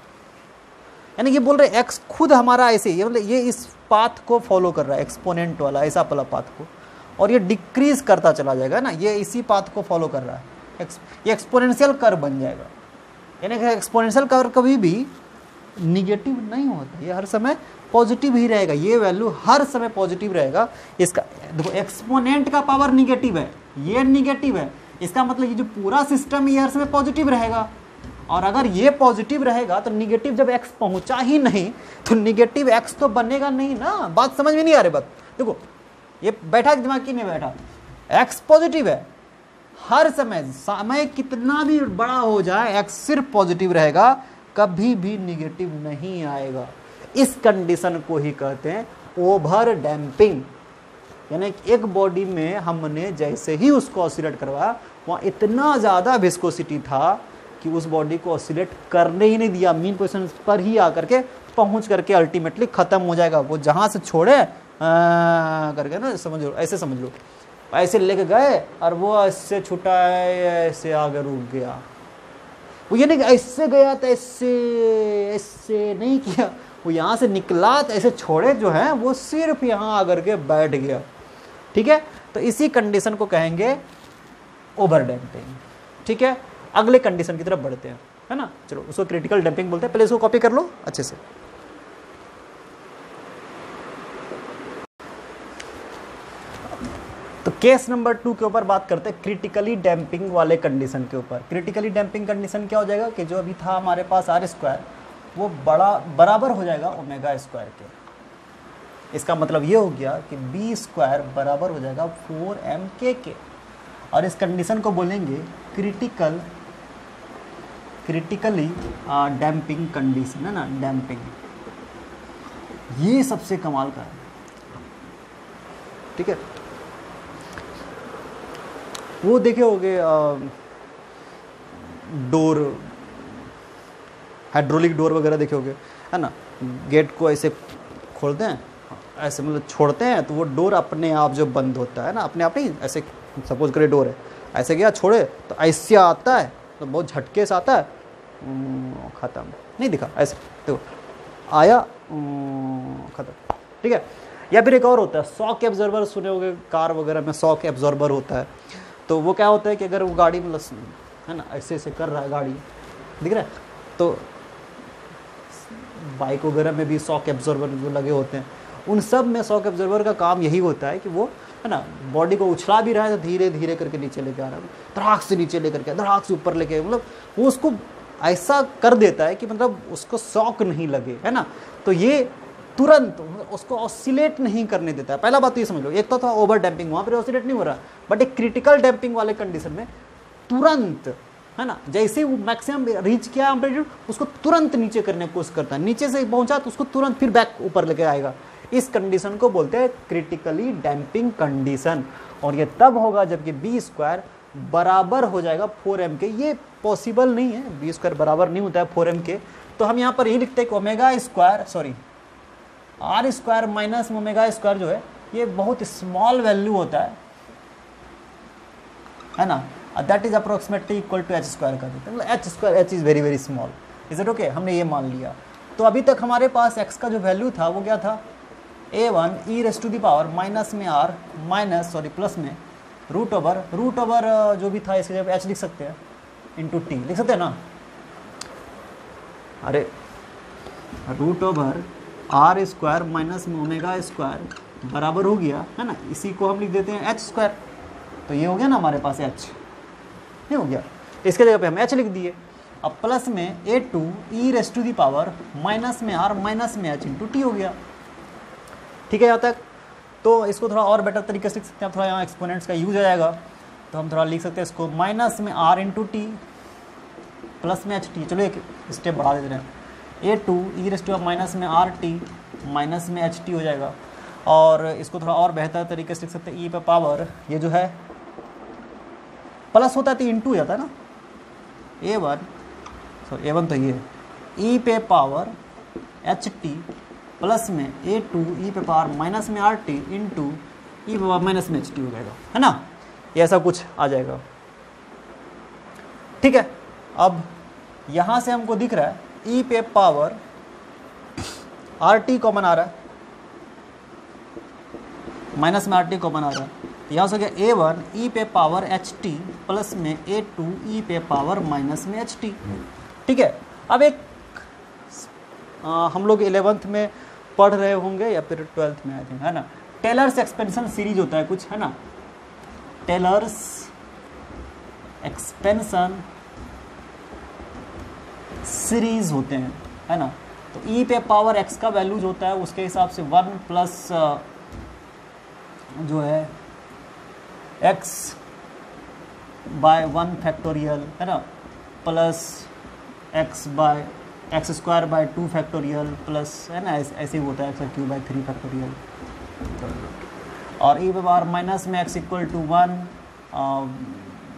यानी ये बोल रहे एक्स खुद हमारा ऐसे ही मतलब ये इस पाथ को फॉलो कर रहा है एक्सपोनेंट वाला, ऐसा वाला पाथ को। और ये डिक्रीज करता चला जाएगा ना, ये इसी पाथ को फॉलो कर रहा है। ये एक्सपोनेंशियल कर बन जाएगा। यानी कि एक्सपोनेंशियल कर कभी भी निगेटिव नहीं होता। ये हर समय पॉजिटिव ही रहेगा। ये वैल्यू हर समय पॉजिटिव रहेगा। इसका, देखो एक्सपोनेंट का पावर निगेटिव है। ये निगेटिव है। इसका मतलब ये जो पूरा सिस्टम ये हर समय पॉजिटिव रहेगा। और अगर ये पॉजिटिव रहेगा तो निगेटिव जब एक्स पहुँचा ही नहीं तो निगेटिव एक्स तो बनेगा नहीं ना। बात समझ में नहीं आ रही बात? देखो ये बैठा दिमाग की नहीं बैठा। एक्स पॉजिटिव है। हर समय समय कितना भी बड़ा हो जाए एक्स सिर्फ़ पॉजिटिव रहेगा, कभी भी निगेटिव नहीं आएगा। इस कंडीशन को ही कहते हैं ओवर डैम्पिंग यानी एक बॉडी में हमने जैसे ही उसको ऑसिलेट करवाया, वहाँ इतना ज़्यादा विस्कोसिटी था कि उस बॉडी को ऑसिलेट करने ही नहीं दिया। मीन पोजिशन पर ही आकर के पहुँच करके अल्टीमेटली ख़त्म हो जाएगा। वो जहाँ से छोड़े करके ना, समझ लो, ऐसे समझ लो। ऐसे लेके गए और वो ऐसे छुटा ऐसे आगे रुक गया। वो ये नहीं ऐसे गया तो ऐसे ऐसे नहीं किया। वो यहाँ से निकला तो ऐसे छोड़े जो हैं, वो सिर्फ़ यहाँ आकर के बैठ गया। ठीक है? तो इसी कंडीशन को कहेंगे ओवर डैम्पिंग ठीक है? अगले कंडीशन की तरफ़ बढ़ते हैं। है ना? चलो, उसको क्रिटिकल डैम्पिंग बोलते हैं। पहले इसको कॉपी कर लो, अच्छे से। केस नंबर टू के ऊपर बात करते हैं क्रिटिकली डैम्पिंग वाले कंडीशन के ऊपर। क्रिटिकली डैम्पिंग कंडीशन क्या हो जाएगा कि जो अभी था हमारे पास आर स्क्वायर वो बड़ा, बराबर हो जाएगा ओमेगा स्क्वायर के। इसका मतलब ये हो गया कि बी स्क्वायर बराबर हो जाएगा फोर एम के के। और इस कंडीशन को बोलेंगे क्रिटिकल क्रिटिकली डैम्पिंग कंडीशन है ना? डैम्पिंग ये सबसे कमाल का है। ठीक है? वो देखे होगे डोर, हाइड्रोलिक डोर वगैरह देखे होगे, है ना? गेट को ऐसे खोलते हैं, ऐसे मतलब छोड़ते हैं तो वो डोर अपने आप जो बंद होता है ना, अपने आप नहीं, ऐसे सपोज़ करें डोर है, ऐसे गया, छोड़े तो ऐसे आता है तो बहुत झटके से आता है ख़त्म, नहीं दिखा, ऐसे, देखो, आया ख़त्म, ठीक है? या फिर एक और होता है सॉक एब्जॉर्बर सुने होंगे, कार वगैरह में सॉक एब्जॉर्बर होता है तो वो क्या होता है कि अगर वो गाड़ी मतलब है ना, ऐसे ऐसे कर रहा है गाड़ी, दिख रहा है? तो बाइक वगैरह में भी सॉक एब्जॉर्बर जो लगे होते हैं, उन सब में सॉक एब्जॉर्बर का काम यही होता है कि वो, है ना बॉडी को उछला भी रहा है तो धीरे धीरे करके नीचे लेके आ रहा है धड़ाक से नीचे लेकर के धड़ाक से ऊपर लेके मतलब वो उसको ऐसा कर देता है कि मतलब उसको शौक नहीं लगे, है ना? तो ये तुरंत उसको ऑसिलेट नहीं करने देता है। पहला बात तो ये समझ लो, एक तो था ओवर डैम्पिंग वहाँ पर ऑसिलेट नहीं हो रहा बट एक क्रिटिकल डैम्पिंग वाले कंडीशन में तुरंत, है ना, जैसे वो मैक्सिमम रीच किया एम्पलीट्यूड उसको तुरंत नीचे करने की कोशिश करता है। नीचे से पहुँचा तो उसको तुरंत फिर बैक ऊपर लेके आएगा। इस कंडीशन को बोलते हैं क्रिटिकली डैम्पिंग कंडीशन और ये तब होगा जबकि बी स्क्वायर बराबर हो जाएगा फोर एम के। ये पॉसिबल नहीं है बी स्क्वायर बराबर नहीं होता है फोर एम के। तो हम यहाँ पर यही लिखते हैं कि omega square sorry R square minus omega square जो है, ये बहुत स्मॉल वैल्यू होता है। है ना? That is approximately equal to H square का देते हैं H square H is very very small is it okay हमने ये मान लिया। तो अभी तक हमारे पास एक्स का जो वैल्यू था, वो क्या था? A one E raise to the power minus में आर माइनस सॉरी प्लस में रूट ओवर रूट ओवर जो भी था, इसके जब एच लिख सकते हैं इंटू टी लिख सकते हैं ना? अरे root over R square minus में ओमेगा स्क्वायर बराबर हो गया, है ना? इसी को हम लिख देते हैं एच स्क्वायर तो ये हो गया ना हमारे पास एच नहीं हो गया। इसके जगह पे हम एच लिख दिए। अब प्लस में A two E raise to the power minus में आर माइनस में एच इंटू टी हो गया। ठीक है, यहाँ तक? तो इसको थोड़ा और बेटर तरीके से लिख सकते हैं। थोड़ा यहाँ एक्सपोनेंट्स का यूज़ आ जाएगा। तो हम थोड़ा लिख सकते हैं इसको। माइनस में आर इंटू टी प्लस में एच टी चलो एक स्टेप बढ़ा देते हैं। A two E raise to minus में आर टी माइनस में एच टी हो जाएगा। और इसको थोड़ा और बेहतर तरीके से लिख सकते हैं ई पे पावर ये जो है प्लस होता है तो इंटू हो जाता है ना? A one sorry A one तो ये ई पे पावर एच टी प्लस में ए टू ई पे पावर माइनस में आर टी इन टू ई पे पावर माइनस में एच टी हो जाएगा, है ना? ये ऐसा कुछ आ जाएगा। ठीक है, अब यहाँ से हमको दिख रहा है ई e पे पावर आर टी कॉमन आ रहा है। माइनस में आर टी कॉमन आ रहा है। तो यहाँ से गया ए वन ई पे पावर एच टी प्लस में ए टू ई पे पावर माइनस में एच टी ठीक है? अब एक आ, हम लोग इलेवेंथ में पढ़ रहे होंगे या फिर ट्वेल्थ में आई थिंक है ना? टेलर्स एक्सपेंशन सीरीज़ होता है कुछ है ना? टेलर्स एक्सपेंशन सीरीज़ होते हैं, है ना? तो ई e पे पावर एक्स का वैल्यूज़ होता है, उसके हिसाब से वन प्लस जो है एक्स बाय वन फैक्टोरियल है ना? Plus X by X square by two factorial plus है ना? ऐसे ही होता है X cube by three factorial और ई पे पावर माइनस में X equal to one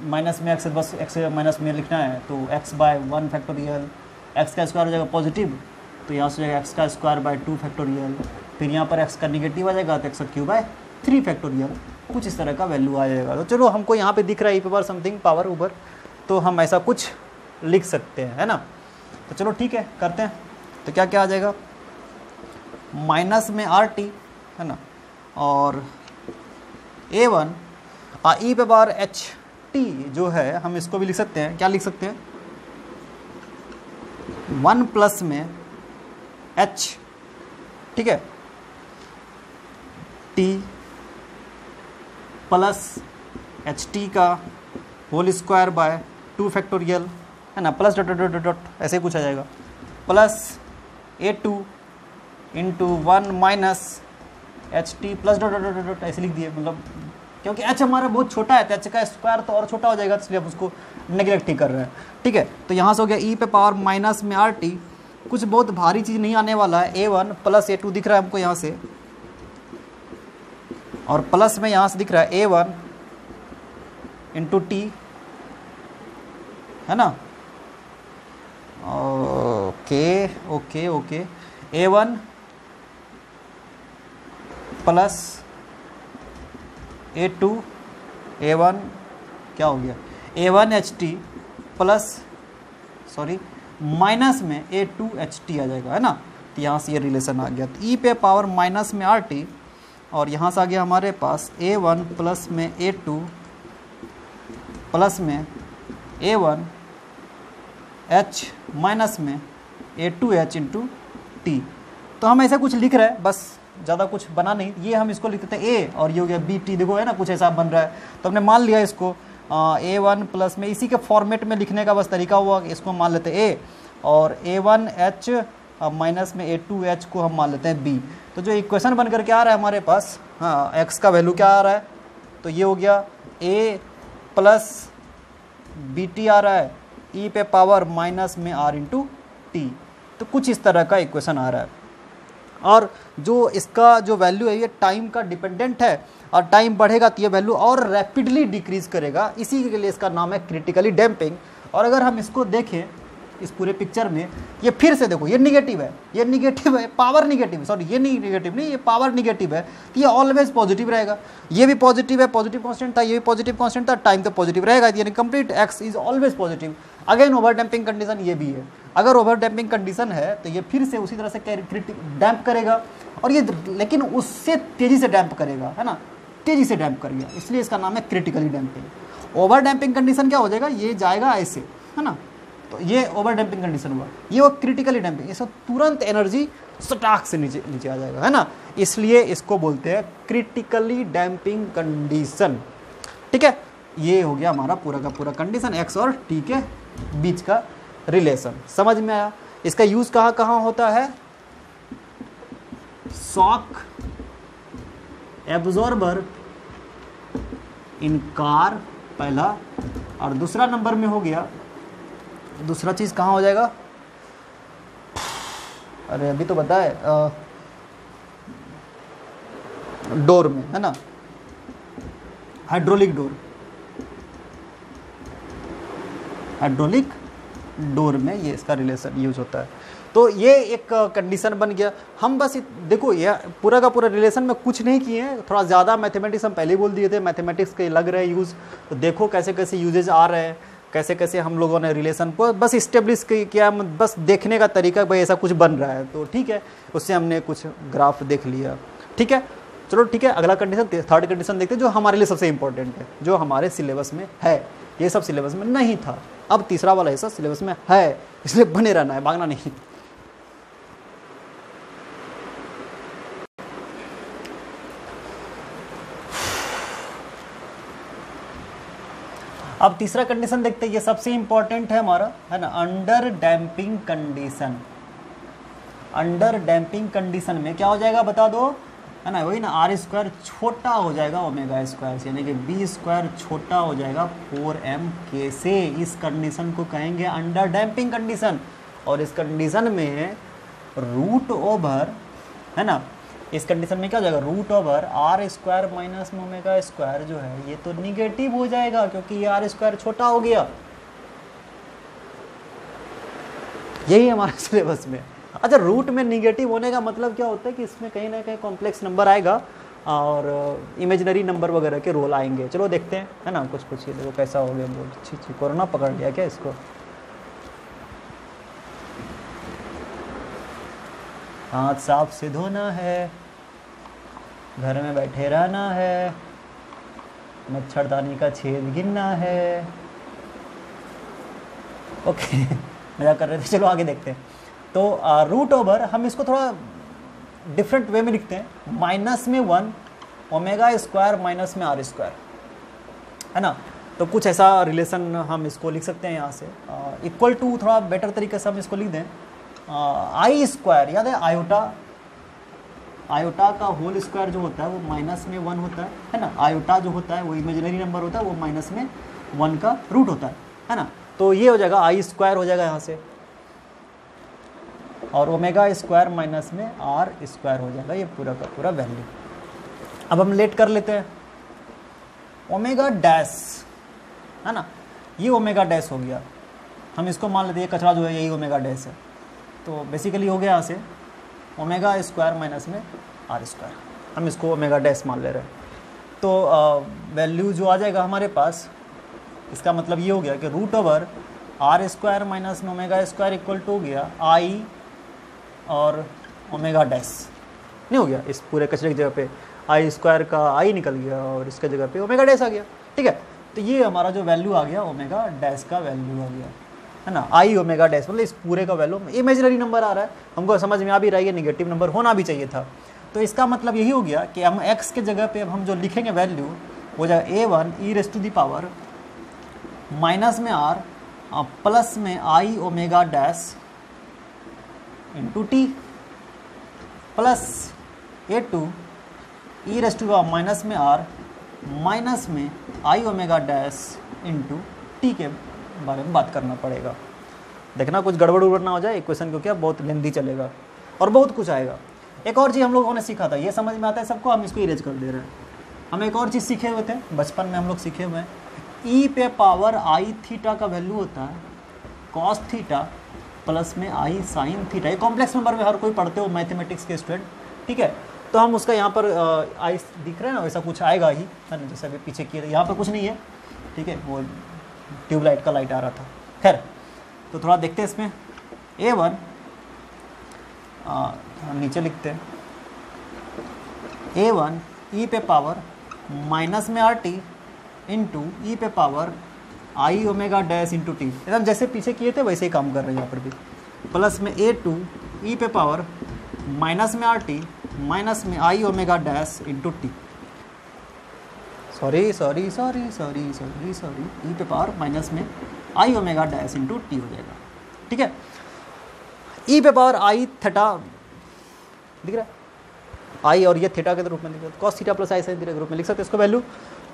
minus में एक्स बस एक्स माइनस में लिखना है तो X by one factorial X का स्क्वायर हो जाएगा पॉजिटिव तो यहाँ से एक्स का स्क्वायर बाय टू फैक्टोरियल फिर यहाँ पर एक्स का निगेटिव आ जाएगा तो एक्स का क्यू बाय थ्री फैक्टोरियल कुछ इस तरह का वैल्यू आ जाएगा। तो चलो, हमको यहाँ पे दिख रहा है ई पावर समथिंग पावर ऊपर तो हम ऐसा कुछ लिख सकते हैं, है ना? तो चलो, ठीक है, करते हैं। तो क्या क्या आ जाएगा? माइनस में आर टी है ना? और ए वन ई पे बार एच टी जो है, हम इसको भी लिख सकते हैं। क्या लिख सकते हैं? वन प्लस में एच, ठीक है? टी प्लस एच टी का whole square by two factorial, है ना? प्लस डॉट डॉट डॉट ऐसे कुछ आ जाएगा। Plus A two into one minus H T plus dot dot dot, ऐसे लिख दिए मतलब क्योंकि एच हमारा बहुत छोटा है तो एच का स्क्वायर तो और छोटा हो जाएगा इसलिए हम उसको नेग्लेक्ट ही कर रहे हैं। ठीक है? तो यहाँ से हो गया ई e पे पावर माइनस में आर टी कुछ बहुत भारी चीज़ नहीं आने वाला है। A one plus A two दिख रहा है हमको यहाँ से। और प्लस में यहाँ से दिख रहा है ए वन इंटू टी है ना? Okay okay okay A one plus A two A one क्या हो गया? A one H T plus sorry minus में ए टू एच टी आ जाएगा, है ना? तो यहाँ से ये रिलेशन आ गया। तो ई e पे पावर माइनस में आर टी और यहाँ से आ गया हमारे पास ए वन प्लस में ए टू प्लस में ए वन एच माइनस में A two H into T तो हम ऐसा कुछ लिख रहे हैं, बस। ज़्यादा कुछ बना नहीं। ये हम इसको लिखते थे ए और ये हो गया बी टी देखो, है ना, कुछ ऐसा बन रहा है। तो हमने मान लिया इसको। ए वन प्लस में इसी के फॉर्मेट में लिखने का बस तरीका हुआ, इसको मान लेते हैं ए और ए वन एच माइनस में ए टू एच को हम मान लेते हैं बी तो जो इक्वेशन बन करके आ रहा है हमारे पास हाँ एक्स का वैल्यू क्या आ रहा है? तो ये हो गया ए प्लस बी टी आ रहा है। ई e पे पावर माइनस में आर इंटू टी तो कुछ इस तरह का इक्वेशन आ रहा है। और जो इसका जो वैल्यू है, ये टाइम का डिपेंडेंट है और टाइम बढ़ेगा तो ये वैल्यू और रैपिडली डिक्रीज करेगा। इसी के लिए इसका नाम है क्रिटिकली डैम्पिंग और अगर हम इसको देखें, इस पूरे पिक्चर में, ये फिर से देखो, ये निगेटिव है, ये निगेटिव है पावर निगेटिव सॉरी ये नहीं निगेटिव नहीं, ये पावर निगेटिव है तो ये ऑलवेज पॉजिटिव रहेगा। ये भी पॉजिटिव है पॉजिटिव कॉन्स्टेंट था, ये भी पॉजिटिव कॉन्स्टेंट था टाइम तो पॉजिटिव रहेगा, यानी complete X is always positive again over damping condition ये भी है। अगर ओवर डैम्पिंग कंडीशन है तो ये फिर से उसी तरह से डैम्प करेगा। और ये लेकिन उससे तेज़ी से डैम्प करेगा, है ना? तेज़ी से डैम्प करेगा। इसलिए इसका नाम है critically damping over damping condition क्या हो जाएगा? ये जाएगा ऐसे, है ना? तो ये ओवर डैम्पिंग कंडीशन हुआ। ये वो क्रिटिकली डैम्पिंग इसका तुरंत एनर्जी स्टाक से नीचे नीचे आ जाएगा, है ना? इसलिए इसको बोलते हैं क्रिटिकली डैम्पिंग कंडीशन ठीक है? ये हो गया हमारा पूरा का पूरा कंडीशन एक्स और टी के बीच का रिलेशन। समझ में आया? इसका यूज़ कहाँ कहाँ होता है? शॉक, एब्जॉर्बर इन कार पहला। और दूसरा नंबर में हो गया। दूसरा चीज़ कहाँ हो जाएगा? अरे, अभी तो बताए डोर में, है ना? Hydraulic door. हाइड्रोलिक? डोर में ये इसका रिलेशन यूज़ होता है। तो ये एक कंडीशन बन गया। हम बस देखो ये पूरा का पूरा रिलेशन में कुछ नहीं किए हैं। थोड़ा ज़्यादा मैथमेटिक्स हम पहले बोल दिए थे, मैथमेटिक्स के लग रहे हैं यूज़। तो देखो कैसे कैसे यूजेज आ रहे हैं, कैसे कैसे हम लोगों ने रिलेशन को बस इस्टेब्लिश किया बस देखने का तरीका भाई ऐसा कुछ बन रहा है। तो ठीक है, उससे हमने कुछ ग्राफ देख लिया। ठीक है, चलो ठीक है, अगला कंडीशन थर्ड कंडीशन देखते हैं, जो हमारे लिए सबसे इंपॉर्टेंट है, जो हमारे सिलेबस में है। ये सब सिलेबस में नहीं था। अब तीसरा वाला हिस्सा सिलेबस में है, इसलिए बने रहना है, भागना नहीं। अब तीसरा कंडीशन देखते हैं, ये सबसे इंपॉर्टेंट है हमारा, है ना under damping condition under damping condition में क्या हो जाएगा, बता दो। है ना, वही ना आर स्क्वायर छोटा हो जाएगा ओमेगा स्क्वायर से यानी कि बी स्क्वायर छोटा हो जाएगा फोर एम के से। इस कंडीशन को कहेंगे अंडर डैम्पिंग कंडीशन और इस कंडीशन में रूट ओवर है ना, इस कंडीशन में क्या हो जाएगा? Root over R square minus omega square जो है, ये तो निगेटिव हो जाएगा, क्योंकि ये आर स्क्वायर छोटा हो गया। यही हमारे सिलेबस में। अच्छा रूट में निगेटिव होने का मतलब क्या होता है कि इसमें कहीं ना कहीं कॉम्प्लेक्स नंबर आएगा और इमेजनरी नंबर वगैरह के रोल आएँगे। चलो देखते हैं, है ना? कुछ कुछ ये देखो कैसा हो गया बोल। अच्छी अच्छी कोरोना पकड़ लिया क्या इसको? हाथ साफ़ से धोना है, घर में बैठे रहना है, मच्छरदानी का छेद गिनना है। ओके मज़ा कर रहे थे, चलो आगे देखते हैं। तो रूट uh, ओवर हम इसको थोड़ा डिफरेंट वे में लिखते हैं। माइनस में वन ओमेगा स्क्वायर माइनस में आर स्क्वायर है ना? तो कुछ ऐसा रिलेशन हम इसको लिख सकते हैं यहाँ से। इक्वल uh, टू थोड़ा बेटर तरीके से हम इसको लिख दें। आई स्क्वायर याद है? आयोटा आयोटा का होल स्क्वायर जो होता है वो माइनस में वन होता है। है ना? आयोटा जो होता है वो इमेजिनरी नंबर होता है वो माइनस में वन का रूट होता है। है ना? तो ये हो जाएगा आई स्क्वायर हो जाएगा यहाँ से। और ओमेगा स्क्वायर माइनस में आर स्क्वायर हो जाएगा, ये पूरा का पूरा वैल्यू अब हम लेट कर लेते हैं. ओमेगा डैश है ना? ये ओमेगा डैश हो गया. हम इसको मान लेते हैं कचरा जो है, यही ओमेगा डैश है. तो बेसिकली हो गया यहाँ से ओमेगा स्क्वायर माइनस में आर स्क्वायर हम इसको ओमेगा डैश मान ले रहे हैं. तो वैल्यू जो आ जाएगा हमारे पास, इसका मतलब ये हो गया कि root over R square minus में ओमेगा स्क्वायर इक्वल टू हो गया आई और ओमेगा डैश नहीं हो गया, इस पूरे कचरे की जगह पे आई स्क्वायर का आई निकल गया और इसके जगह पे ओमेगा डैश आ गया। ठीक है तो ये हमारा जो वैल्यू आ गया ओमेगा डैश का वैल्यू आ गया, है ना? आई ओमेगा डैश मतलब इस पूरे का वैल्यू इमेजिनरी नंबर आ रहा है। हमको समझ में आ भी रहा है निगेटिव नंबर होना भी चाहिए था। तो इसका मतलब यही हो गया कि हम एक्स के जगह पे अब हम जो लिखेंगे वैल्यू वो जाएगा A one E raise to the power minus में आर प्लस में I omega dash into T plus A two E raise to minus में आर माइनस में I omega dash into T के बारे में बात करना पड़ेगा। देखना कुछ गड़बड़ उड़बड़ ना हो जाए इक्वेशन को क्या बहुत लेंदी चलेगा और बहुत कुछ आएगा। एक और चीज़ हम लोगों ने सीखा था, ये समझ में आता है सबको, हम इसको इरेज कर दे रहे हैं। हम एक और चीज़ सीखे हुए थे, बचपन में हम लोग सीखे हुए हैं। ई पे पावर आई थीटा का वैल्यू होता है कॉस थीटा प्लस में आई, साइन, थीटा। ये कॉम्प्लेक्स नंबर में हर कोई पढ़ते हो मैथमेटिक्स के स्टूडेंट ठीक है? तो हम उसका यहाँ पर आई दिख रहे हैं ना, वैसा कुछ आएगा ही। है ना जैसे अभी पीछे किए यहाँ पर कुछ नहीं है, ठीक है? वो ट्यूबलाइट का लाइट आ रहा था। खैर तो थोड़ा देखते हैं इसमें। ए वन नीचे लिखते हैं। ए वन ई पे पावर माइनस में आर टी इंटू ई पे power I omega dash into T एकदम जैसे पीछे किए थे, वैसे ही काम कर रहे हैं यहाँ पर भी। प्लस में ए टू ई पे पावर माइनस में आर टी माइनस में I omega dash into T sorry sorry sorry sorry sorry sorry E पे पावर माइनस में I omega dash into T हो जाएगा। ठीक है? ई पे पावर आई थीटा दिख रहा है? आई और ये थीटा के रूप में लिख सकते cos theta plus I sine theta के रूप में लिख सकते हैं इसको वैल्यू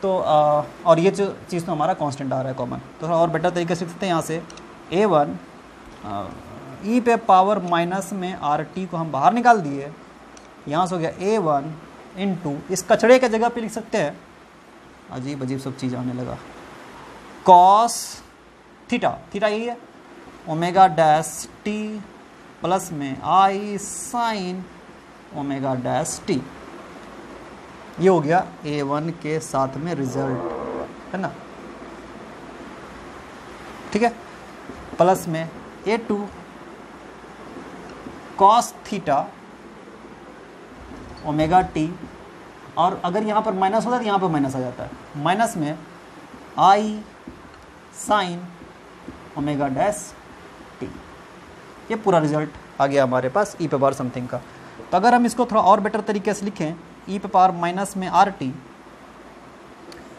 तो आ, और ये जो चीज़ तो हमारा कांस्टेंट आ रहा है कॉमन तो और बेटर तरीके से लिख सकते हैं यहाँ से। ए वन ई पे पावर माइनस में आर टी को हम बाहर निकाल दिए। यहाँ से हो गया ए वन इन टू इस कचड़े के जगह पे लिख सकते हैं। अजीब अजीब सब चीज़ आने लगा। कॉस थीटा थीटा यही है। ओमेगा डैश टी प्लस में I sine omega dash T ये हो गया ए वन के साथ में रिज़ल्ट है ना? ठीक है? प्लस में A two cos theta omega T और अगर यहाँ पर माइनस होता है तो यहाँ पर माइनस आ जाता है। माइनस में I sine omega dash T ये पूरा रिज़ल्ट आ गया हमारे पास ई पे बार समथिंग का। तो अगर हम इसको थोड़ा और बेटर तरीके से लिखें ई पे पावर माइनस में आर टी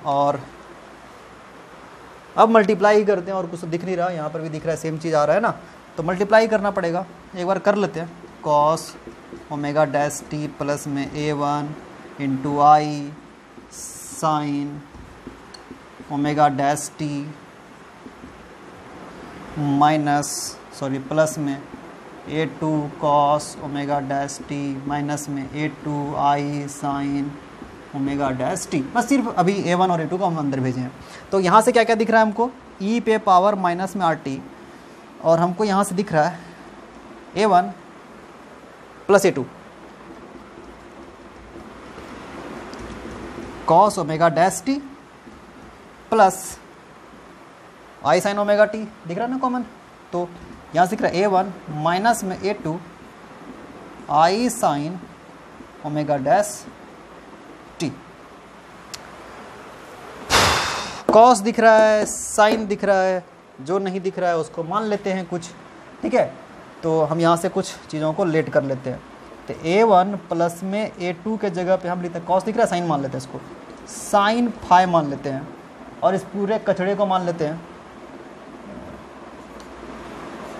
और अब मल्टीप्लाई करते हैं और कुछ तो दिख नहीं रहा, यहाँ पर भी दिख रहा है सेम चीज़ आ रहा है ना? तो मल्टीप्लाई करना पड़ेगा। एक बार कर लेते हैं। Cos omega dash T plus में A one into I sine omega dash T minus sorry plus में A two cos omega dash T minus में A two I sine omega dash T बस सिर्फ़ अभी ए वन और ए to को हम अंदर भेजे हैं। तो यहाँ से क्या क्या दिख रहा है हमको? ई पे पावर माइनस में आर टी और हमको यहाँ से दिख रहा है A one plus A two cos omega dash T plus I sine omega T दिख रहा है ना कॉमन तो यहाँ से ए वन माइनस में A two I sine omega dash T cos दिख रहा है साइन दिख रहा है, जो नहीं दिख रहा है उसको मान लेते हैं कुछ, ठीक है? तो हम यहाँ से कुछ चीज़ों को लेट कर लेते हैं। तो ए वन प्लस में ए टू के जगह पे हम लिखते हैं कॉस दिख रहा है साइन मान लेते हैं इसको। साइन फाइव मान लेते हैं और इस पूरे कचड़े को मान लेते हैं।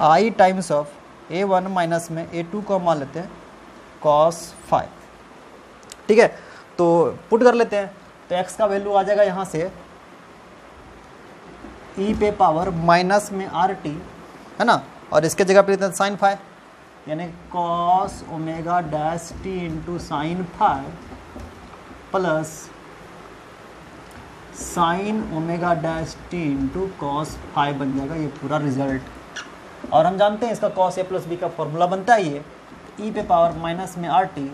I times of A one minus में ए टू को मान लेते हैं कॉस फाइव ठीक है? तो पुट कर लेते हैं। तो एक्स का वैल्यू आ जाएगा यहाँ से ई e पे पावर माइनस में आर टी है ना? और इसके जगह पे लेते हैं साइन फाइव यानी cos omega dash T into sine phi plus sine omega dash T into cos phi बन जाएगा। ये पूरा रिज़ल्ट और हम जानते हैं इसका कॉस ए प्लस बी का फॉर्मूला बनता ही है ई पे पावर माइनस में R T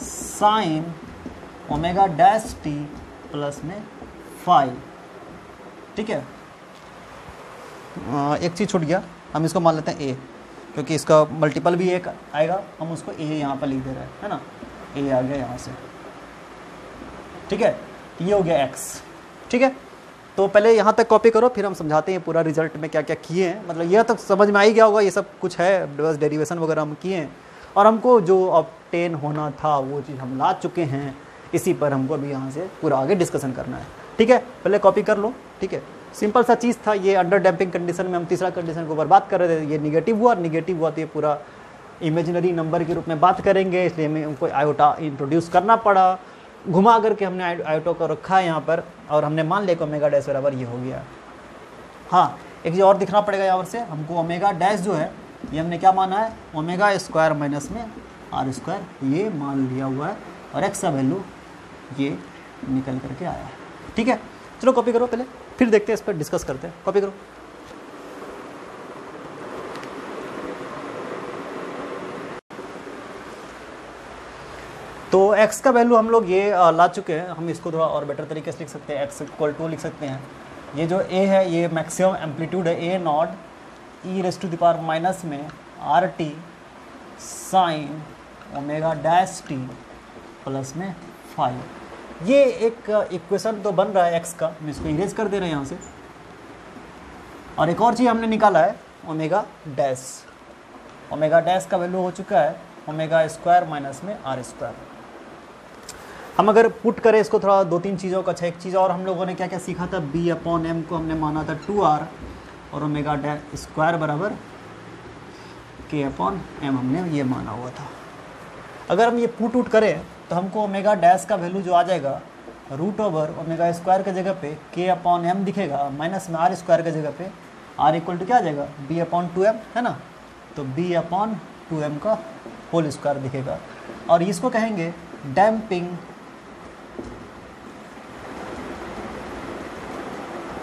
sine omega dash T plus में फाइव ठीक है? एक चीज़ छूट गया। हम इसको मान लेते हैं ए क्योंकि इसका मल्टीपल भी एक आएगा। हम उसको ए यहाँ पर लिख दे रहे हैं, है ना? ए आ गया यहाँ से। ठीक है? ये हो गया एक्स ठीक है? तो पहले यहाँ तक कॉपी करो, फिर हम समझाते हैं पूरा रिज़ल्ट में क्या क्या किए हैं। मतलब यह तो समझ में आ ही गया होगा, ये सब कुछ है, बस डेरिवेशन वगैरह हम किए हैं। और हमको जो अब टेन होना था, वो चीज़ हम ला चुके हैं। इसी पर हमको अभी यहाँ से पूरा आगे डिस्कशन करना है। ठीक है? पहले कॉपी कर लो, ठीक है? सिंपल सा चीज़ था, ये अंडर डैम्पिंग कंडीशन में हम तीसरा कंडीशन के बात कर रहे थे, ये निगेटिव हुआ। निगेटिव हुआ तो ये पूरा इमेजिनरी नंबर के रूप में बात करेंगे, इसलिए हमें उनको आयोटा इंट्रोड्यूस करना पड़ा। घुमा करके हमने आयोटो को रखा है यहाँ पर, और हमने मान लिया कि ओमेगा डैश बराबर ये हो गया। हाँ एक चीज़ और दिखना पड़ेगा यहाँ से, हमको ओमेगा डैश जो है, ये हमने क्या माना है? ओमेगा स्क्वायर माइनस में आर स्क्वायर ये मान लिया हुआ है, और एक्स का वैल्यू ये निकल करके आया है। ठीक है? चलो कॉपी करो पहले, फिर देखते हैं इस पर डिस्कस करते हैं। कॉपी करो। तो x का वैल्यू हम लोग ये ला चुके हैं। हम इसको थोड़ा और बेटर तरीके से लिख सकते हैं। X इक्वल टू लिख सकते हैं। ये जो a है, ये मैक्सिमम एम्पलीट्यूड है। A naught E raise to the power minus में R T sine omega dash T plus में फाइव ये एक इक्वेशन तो बन रहा है एक्स का। हम इसको इरेज कर दे रहे हैं यहाँ से। और एक और चीज़ हमने निकाला है ओमेगा डैश ओमेगा डैश का वैल्यू हो चुका है ओमेगा स्क्वायर माइनस में आर स्क्वायर हम अगर पुट करें इसको थोड़ा दो तीन चीज़ों का अच्छा एक चीज़ और हम लोगों ने क्या क्या सीखा था? बी अपॉन एम को हमने माना था टू आर और ओमेगा डैश स्क्वायर बराबर के अपॉन एम हमने ये माना हुआ था। अगर हम ये पुट उट करें तो हमको ओमेगा डैश का वैल्यू जो आ जाएगा रूट ओवर ओमेगा स्क्वायर के जगह पे के अपॉन एम दिखेगा माइनस में आर स्क्वायर के जगह पे आर इक्वल टू क्या आ जाएगा? बी अपॉन टू एम है ना? तो बी अपॉन टू एम का होल स्क्वायर दिखेगा। और इसको कहेंगे damping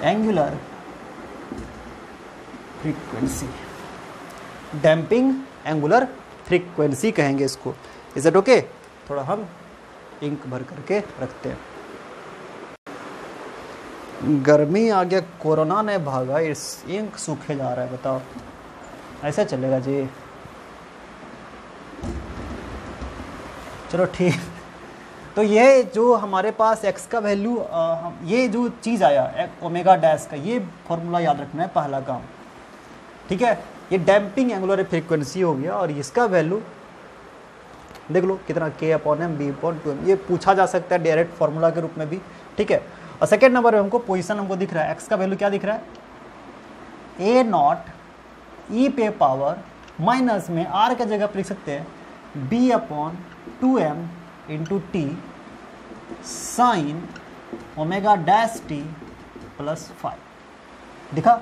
angular frequency damping angular frequency कहेंगे इसको। इज़ इट ओके थोड़ा हम इंक भर करके रखते हैं। गर्मी आ गया कोरोना ने भागा, इस इंक सूखे जा रहा है, बताओ। ऐसा चलेगा जी। चलो ठीक। तो ये जो हमारे पास x का वैल्यू ये जो चीज़ आया ओमेगा डैश का, ये फॉर्मूला याद रखना है पहला काम। ठीक है? ये डैम्पिंग एंगुलर फ्रीक्वेंसी हो गया और इसका वैल्यू देख लो कितना K upon M B upon two M ये पूछा जा सकता है डायरेक्ट फॉर्मूला के रूप में भी। ठीक है? और सेकेंड नंबर में हमको पोजिशन हमको दिख रहा है। एक्स का वैल्यू क्या दिख रहा है? ए नॉट ई पे पावर माइनस में आर के जगह पर लिख सकते हैं B upon two M into T sine omega dash T plus phi दिखा?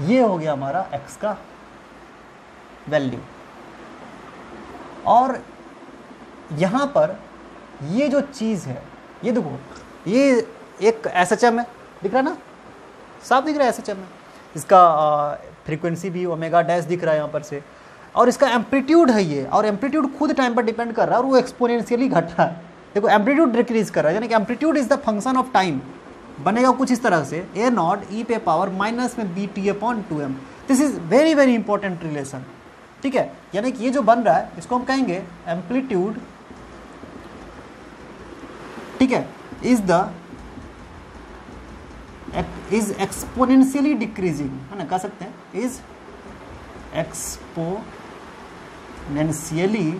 ये हो गया हमारा एक्स का वैल्यू और यहाँ पर ये जो चीज़ है, ये देखो, ये एक एस एच एम है, दिख रहा है ना? साफ़ दिख रहा है एस एच एम है इसका फ्रीक्वेंसी भी ओमेगा डैश दिख रहा है यहाँ पर से। और इसका एम्पलीट्यूड है ये, और एम्पलीट्यूड खुद टाइम पर डिपेंड कर रहा है और वो एक्सपोनेंशियली घट रहा है। देखो एम्पलीट्यूड डिक्रीज कर रहा है, यानी कि amplitude is the function of time बनेगा कुछ इस तरह से ए नॉट ई पे पावर माइनस में B T upon two M this is very very important relation ठीक है? यानी कि ये जो बन रहा है, इसको हम कहेंगे एम्पलीट्यूड ठीक है? Is the is exponentially decreasing है ना, कह सकते हैं? Is exponentially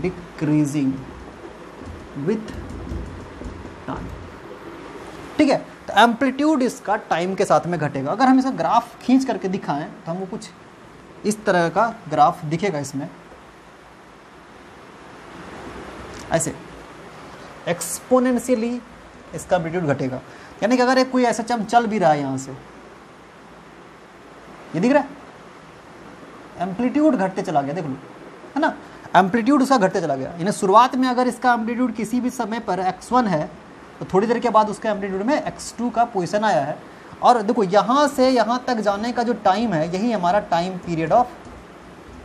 decreasing with time ठीक है? तो एम्पलीट्यूड इसका टाइम के साथ में घटेगा। अगर हम इसका ग्राफ खींच करके दिखाएँ तो हमको कुछ इस तरह का ग्राफ दिखेगा इसमें। ऐसे। एक्सपोनेंशियली इसका एम्पलीट्यूड घटेगा। यानी कि अगर एक कोई ऐसा चम चल भी रहा है यहाँ से, ये दिख रहा है? एम्पलीट्यूड घटते चला गया, देख लो, है ना? एम्पलीट्यूड उसका घटते चला गया। यानी शुरुआत में अगर इसका एम्पलीट्यूड किसी भी समय पर x1 है तो थोड़ी देर के बाद उसका एम्पलीट्यूड में x2 का पोजिशन आया है। और देखो, यहाँ से यहाँ तक जाने का जो टाइम है, यही हमारा टाइम पीरियड ऑफ़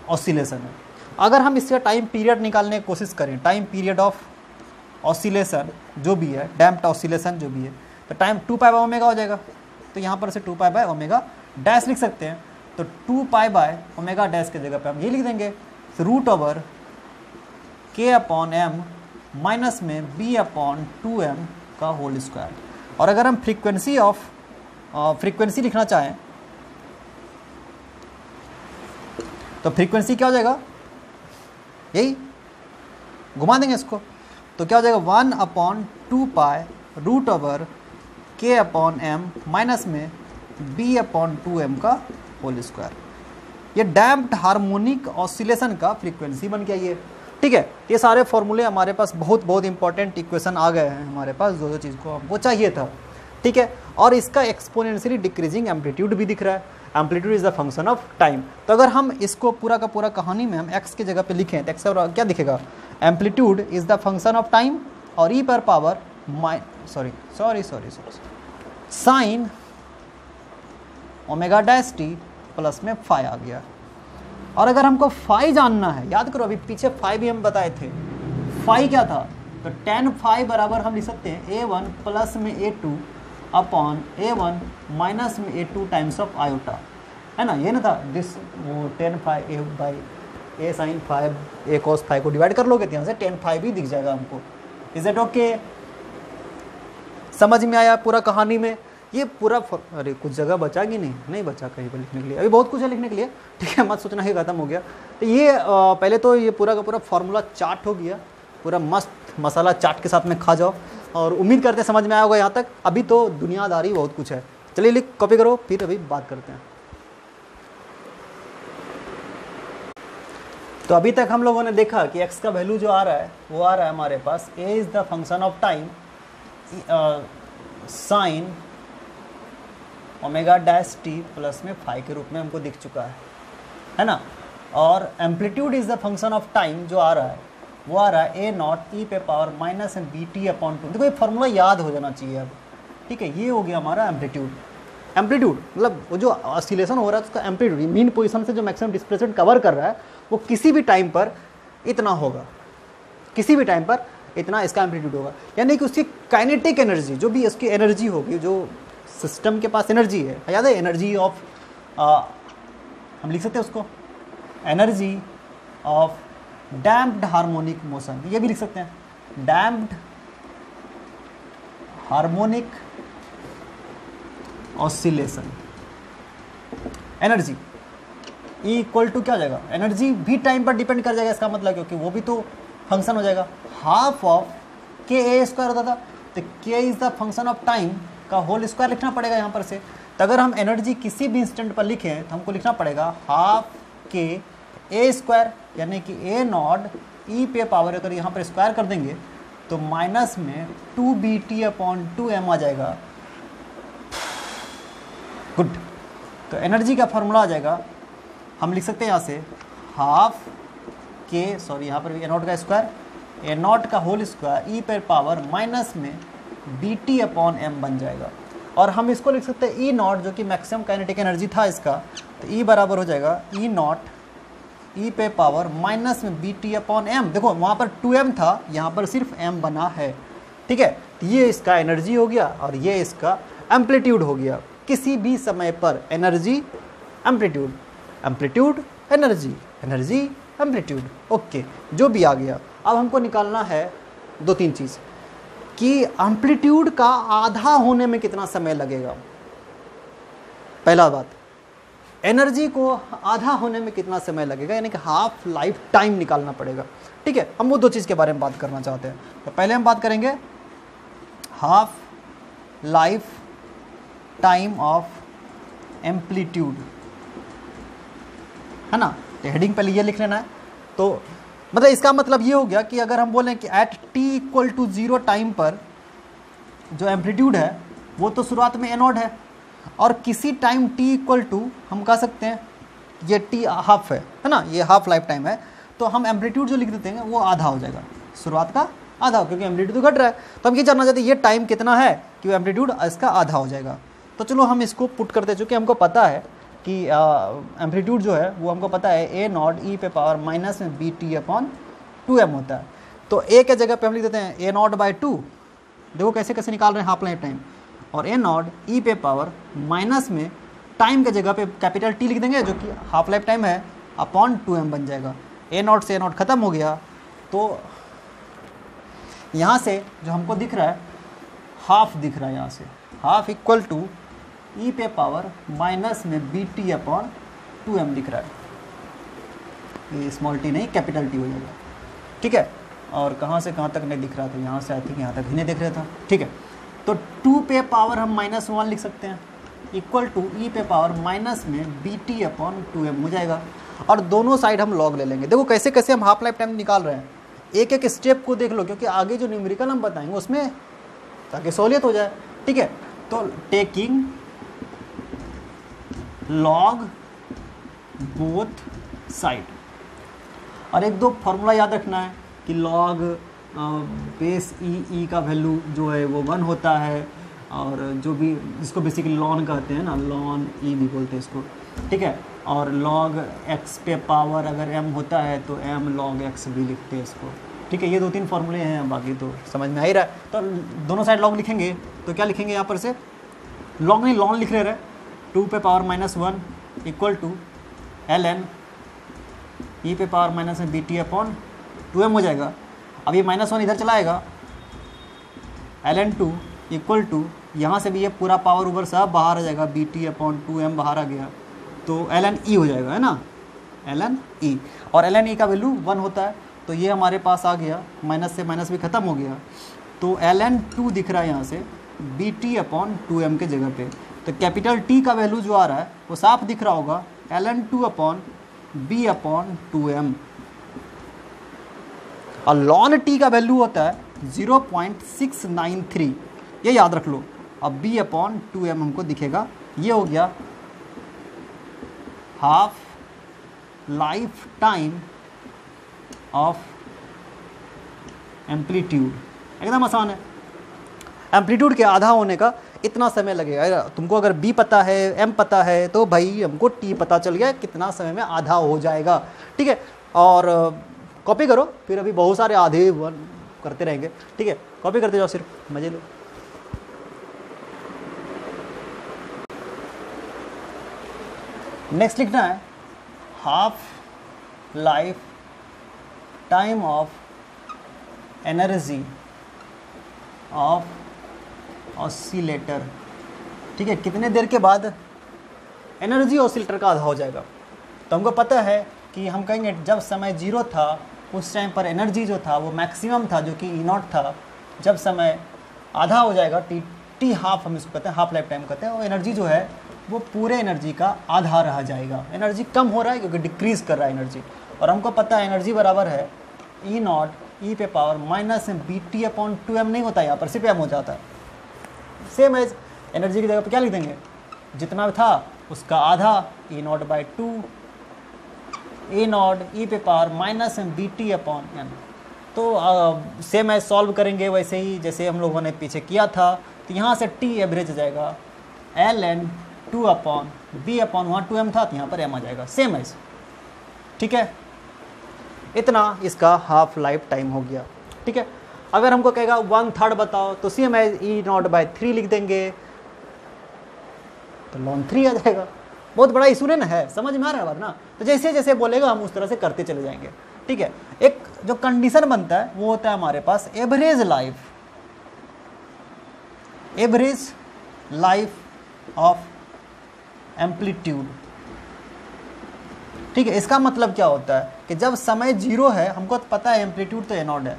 ऑसिलेशन है। अगर हम इसका टाइम पीरियड निकालने की कोशिश करें, टाइम पीरियड ऑफ़ ऑसिलेशन जो भी है, डैम्प्ड ऑसिलेशन जो भी है तो time two pi by omega हो जाएगा। तो यहाँ पर से two pi by omega dash लिख सकते हैं। तो two pi by omega dash की जगह पे हम ये लिख देंगे root over k upon m minus में बी अपॉन टू एम का होल स्क्वायर और अगर हम फ्रीक्वेंसी ऑफ़ फ्रीक्वेंसी लिखना चाहें तो फ्रीक्वेंसी क्या हो जाएगा? यही, घुमा देंगे इसको। तो क्या हो जाएगा? One upon two pi root over k upon m minus में बी अपॉन टू एम का होल स्क्वायर ये डैम्प्ड हार्मोनिक ऑसिलेशन का फ्रीक्वेंसी बन गया ये। ठीक है, ये सारे फॉर्मूले हमारे पास बहुत बहुत इंपॉर्टेंट इक्वेशन आ गए हैं हमारे पास, जो जो चीज़ को हमको चाहिए था। ठीक है, और इसका एक्सपोनेंशियली डिक्रीजिंग एम्पलीट्यूड भी दिख रहा है। Amplitude is the function of time तो अगर हम इसको पूरा का पूरा कहानी में हम एक्स की जगह पे लिखें तो एक्स क्या दिखेगा? Amplitude is the function of time और ई पर power my sorry sorry sorry sorry sine omega dash t plus में फाइ आ गया। और अगर हमको फाइ जानना है, याद करो, अभी पीछे फाइ भी हम बताए थे। फाइ क्या था? तो टेन फाइ बराबर हम लिख सकते हैं ए वन प्लस में a two upon a one minus में a two times of iota है ना? ये ना था दिस वो tan phi a by a sine phi a cos phi को डिवाइड कर लोगे तो यहाँ से टेन फाइव ही दिख जाएगा हमको। इज़ इट ओके समझ में आया पूरा कहानी में? ये पूरा अरे कुछ जगह बचा कि नहीं नहीं बचा कहीं पर लिखने के लिए। अभी बहुत कुछ है लिखने के लिए। ठीक है मत सोचना ही ख़त्म हो गया। तो ये आ, पहले तो ये पूरा का पूरा फार्मूला चार्ट हो गया। पूरा मस्त मसाला चाट के साथ में खा जाओ। और उम्मीद करते समझ में आया होगा यहाँ तक। अभी तो दुनियादारी बहुत कुछ है। चलिए लिख कॉपी करो फिर अभी बात करते हैं। तो अभी तक हम लोगों ने देखा कि x का वैल्यू जो आ रहा है वो आ रहा है हमारे पास। A is the function of time sine omega dash t plus में फाइव के रूप में हमको दिख चुका है। है ना? और amplitude is the function of time जो आ रहा है, वो आ रहा है ए नॉट ई पे power minus and b t upon two. देखो, ये फॉर्मूला याद हो जाना चाहिए अब। ठीक है, ये हो गया हमारा एम्पलीट्यूड। एम्पलीट्यूड मतलब वो जो ऑसिलेशन हो रहा है, उसका एम्पलीट्यूड मीन पोजिशन से जो मैक्सिमम डिस्प्लेसमेंट कवर कर रहा है, वो किसी भी टाइम पर इतना होगा। किसी भी टाइम पर इतना इसका एम्पलीट्यूड होगा। यानी कि उसकी काइनेटिक एनर्जी जो भी उसकी एनर्जी होगी, जो सिस्टम के पास एनर्जी है। याद है? एनर्जी ऑफ़ हम लिख सकते हैं उसको? Energy of damped harmonic motion. ये भी लिख सकते हैं। Damped harmonic oscillation. Energy equal to क्या हो जाएगा? एनर्जी भी टाइम पर डिपेंड कर जाएगा, इसका मतलब क्योंकि वो भी तो फ़ंक्शन हो जाएगा। हाफ़ ऑफ़ के ए स्क्वायर होता था। तो k is the function of time का होल स्क्वायर लिखना पड़ेगा यहाँ पर से। तो अगर हम एनर्जी किसी भी इंस्टेंट पर लिखें तो हमको लिखना पड़ेगा हाफ़ के ए स्क्वायर यानी कि ए नॉट ई पे पावर अगर यहाँ पर स्क्वायर कर देंगे तो माइनस में two b t upon two m आ जाएगा। गुड तो एनर्जी का फॉर्मूला आ जाएगा। हम लिख सकते हैं यहाँ से हाफ़ के सॉरी यहाँ पर भी ए नॉट का स्क्वायर ए नॉट का होल स्क्वायर ई पर पावर माइनस में बी टी अपॉन एम बन जाएगा। और हम इसको लिख सकते हैं ई नॉट जो कि मैक्सिमम काइनेटिक एनर्जी था इसका। तो ई बराबर हो जाएगा ई नॉट ई पे पावर माइनस में बी टी अपॉन एम देखो, वहाँ पर टू एम था, यहाँ पर सिर्फ़ एम बना है। ठीक है? तो ये इसका एनर्जी हो गया और ये इसका एम्पलीट्यूड हो गया। किसी भी समय पर energy amplitude amplitude energy energy amplitude okay जो भी आ गया। अब हमको निकालना है दो तीन चीज़। कि एम्पलीट्यूड का आधा होने में कितना समय लगेगा? पहला बात एनर्जी को आधा होने में कितना समय लगेगा? यानी कि हाफ़ लाइफ टाइम निकालना पड़ेगा। ठीक है, हम वो दो चीज़ के बारे में बात करना चाहते हैं। तो पहले हम बात करेंगे half life time of amplitude है ना? तो हेडिंग पहले ये लिख लेना है। तो मतलब इसका मतलब ये हो गया कि अगर हम बोलें कि at t equal to zero time पर जो एम्पलीट्यूड है, वो तो शुरुआत में एनोड है। और किसी टाइम टी इक्वल टू हम कह सकते हैं, ये टी हाफ़ है है ना? ये हाफ़ लाइफ टाइम है। तो हम एम्पलीट्यूड जो लिख देते हैं, वो आधा हो जाएगा। शुरुआत का आधा, क्योंकि एम्पलीट्यूड तो घट रहा है। तो हम ये जानना चाहते हैं, ये टाइम कितना है कि वो एम्पलीट्यूड इसका आधा हो जाएगा। तो चलो हम इसको पुट करते चूँकि हमको पता है कि एम्पलीट्यूड जो है, वो हमको पता है ए नॉट ई पे पावर माइनस में b t upon two m होता है। तो ए के जगह पे हम लिख देते हैं ए नॉट बाई टू देखो कैसे कैसे निकाल रहे हैं हाफ़ लाइफ टाइम और ए नॉट ई पे पावर माइनस में टाइम के जगह पे कैपिटल टी लिख देंगे, जो कि हाफ़ लाइफ टाइम है अपॉन टू एम बन जाएगा। ए नॉट से ए नॉट ख़त्म हो गया। तो यहाँ से जो हमको दिख रहा है हाफ़ दिख रहा है यहाँ से। हाफ़ इक्वल टू ई पे पावर माइनस में b t upon two m दिख रहा है। ये स्मॉल टी नहीं कैपिटल टी हो जाएगा। ठीक है? और कहाँ से कहाँ तक नहीं दिख रहा था? यहाँ से आई थिंक यहाँ तक ही नहीं दिख रहा था। ठीक है? तो टू पे पावर हम माइनस वन लिख सकते हैं। इक्वल टू ई पे पावर माइनस में b t upon two m हो जाएगा। और दोनों साइड हम लॉग ले लेंगे। देखो कैसे कैसे हम हाफ़ लाइफ टाइम निकाल रहे हैं। एक एक स्टेप को देख लो, क्योंकि आगे जो न्यूमेरिकल हम बताएँगे, उसमें ताकि सहूलियत हो जाए। ठीक है? तो टेकिंग लॉग बोथ साइड और एक दो फॉर्मूला याद रखना है कि लॉग बेस ई ई का वैल्यू जो है वो वन होता है और जो भी जिसको बेसिकली लॉन कहते हैं ना लॉन ई भी बोलते हैं इसको, ठीक है? और लॉग एक्स पे पावर अगर एम होता है तो एम लॉग एक्स भी लिखते हैं इसको, ठीक है? ये दो तीन फॉर्मूले हैं, बाकी तो समझ में आ ही रहा है। तो दोनों साइड लॉग लिखेंगे तो क्या लिखेंगे यहाँ पर से? लॉग नहीं लॉन लिख रहे रहे टू पे power minus one equal to l n e पे पावर माइनस में b t upon two m हो जाएगा। अब ये माइनस वन इधर चलाएगा। L n two equal to यहाँ से भी ये पूरा पावर ऊपर सब बाहर आ जाएगा। B t upon two m बाहर आ गया। तो एल एन ई हो जाएगा, है ना? L n e. और एल एन ई का वैल्यू वन होता है तो ये हमारे पास आ गया। माइनस से माइनस भी ख़त्म हो गया। तो एल एन टू दिख रहा है यहाँ से b t upon two m के जगह पे। तो कैपिटल टी का वैल्यू जो आ रहा है, वो साफ़ दिख रहा होगा l n two upon b upon two m और लॉन टी का वैल्यू होता है zero point six nine three ये याद रख लो। अब बी अपॉन टू एम हमको दिखेगा। ये हो गया half life time of amplitude एकदम आसान है। एम्पलीट्यूड के आधा होने का इतना समय लगेगा। तुमको अगर बी पता है एम पता है तो भाई हमको टी पता चल गया कितना समय में आधा हो जाएगा। ठीक है? और कॉपी करो, फिर अभी बहुत सारे आधे करते रहेंगे। ठीक है? कॉपी करते जाओ सिर्फ़। मज़े लो। नेक्स्ट लिखना है। Half life time of energy of oscillator ठीक है, कितने देर के बाद एनर्जी ऑसिलेटर का आधा हो जाएगा। तो हमको पता है कि हम कहेंगे, जब समय ज़ीरो था, उस टाइम पर एनर्जी जो था, वो मैक्सिमम था, जो कि ई नॉट था, जब समय आधा हो जाएगा टी टी हाफ़ हम इसको कहते हैं हाफ़ लाइफ टाइम कहते हैं, वो एनर्जी जो है, वो पूरे एनर्जी का आधा रह जाएगा। एनर्जी कम हो रहा है क्योंकि डिक्रीज़ कर रहा है एनर्जी और हमको पता है एनर्जी बराबर है ई नॉट ई पे power minus b t upon two m नहीं होता, यहाँ पर सिर्फ़ एम हो जाता है। सेम एज एनर्जी की जगह पर क्या लिख देंगे? जितना था, उसका आधा e not by two a not e पे power minus m b t upon m तो सेम एज सॉल्व करेंगे, वैसे ही जैसे हम लोगों ने पीछे किया था तो यहाँ से टी एवरेज जाएगा। L n two upon b upon वहाँ टू एम था तो यहाँ पर एम आ जाएगा। सेम एज ठीक है? इतना इसका हाफ़ लाइफ टाइम हो गया। ठीक है? अगर हमको कहेगा वन थर्ड बताओ तो same as e not by three लिख देंगे। तो लॉन थ्री आ जाएगा। बहुत बड़ा इशू ना है? समझ में आ रहा है बात ना? तो जैसे जैसे बोलेगा, हम उस तरह से करते चले जाएँगे। ठीक है? एक जो कंडीशन बनता है, वो होता है हमारे पास average life average life of amplitude ठीक है? इसका मतलब क्या होता है कि जब समय ज़ीरो है, हमको तो पता है एम्पलीट्यूड तो एनॉड है।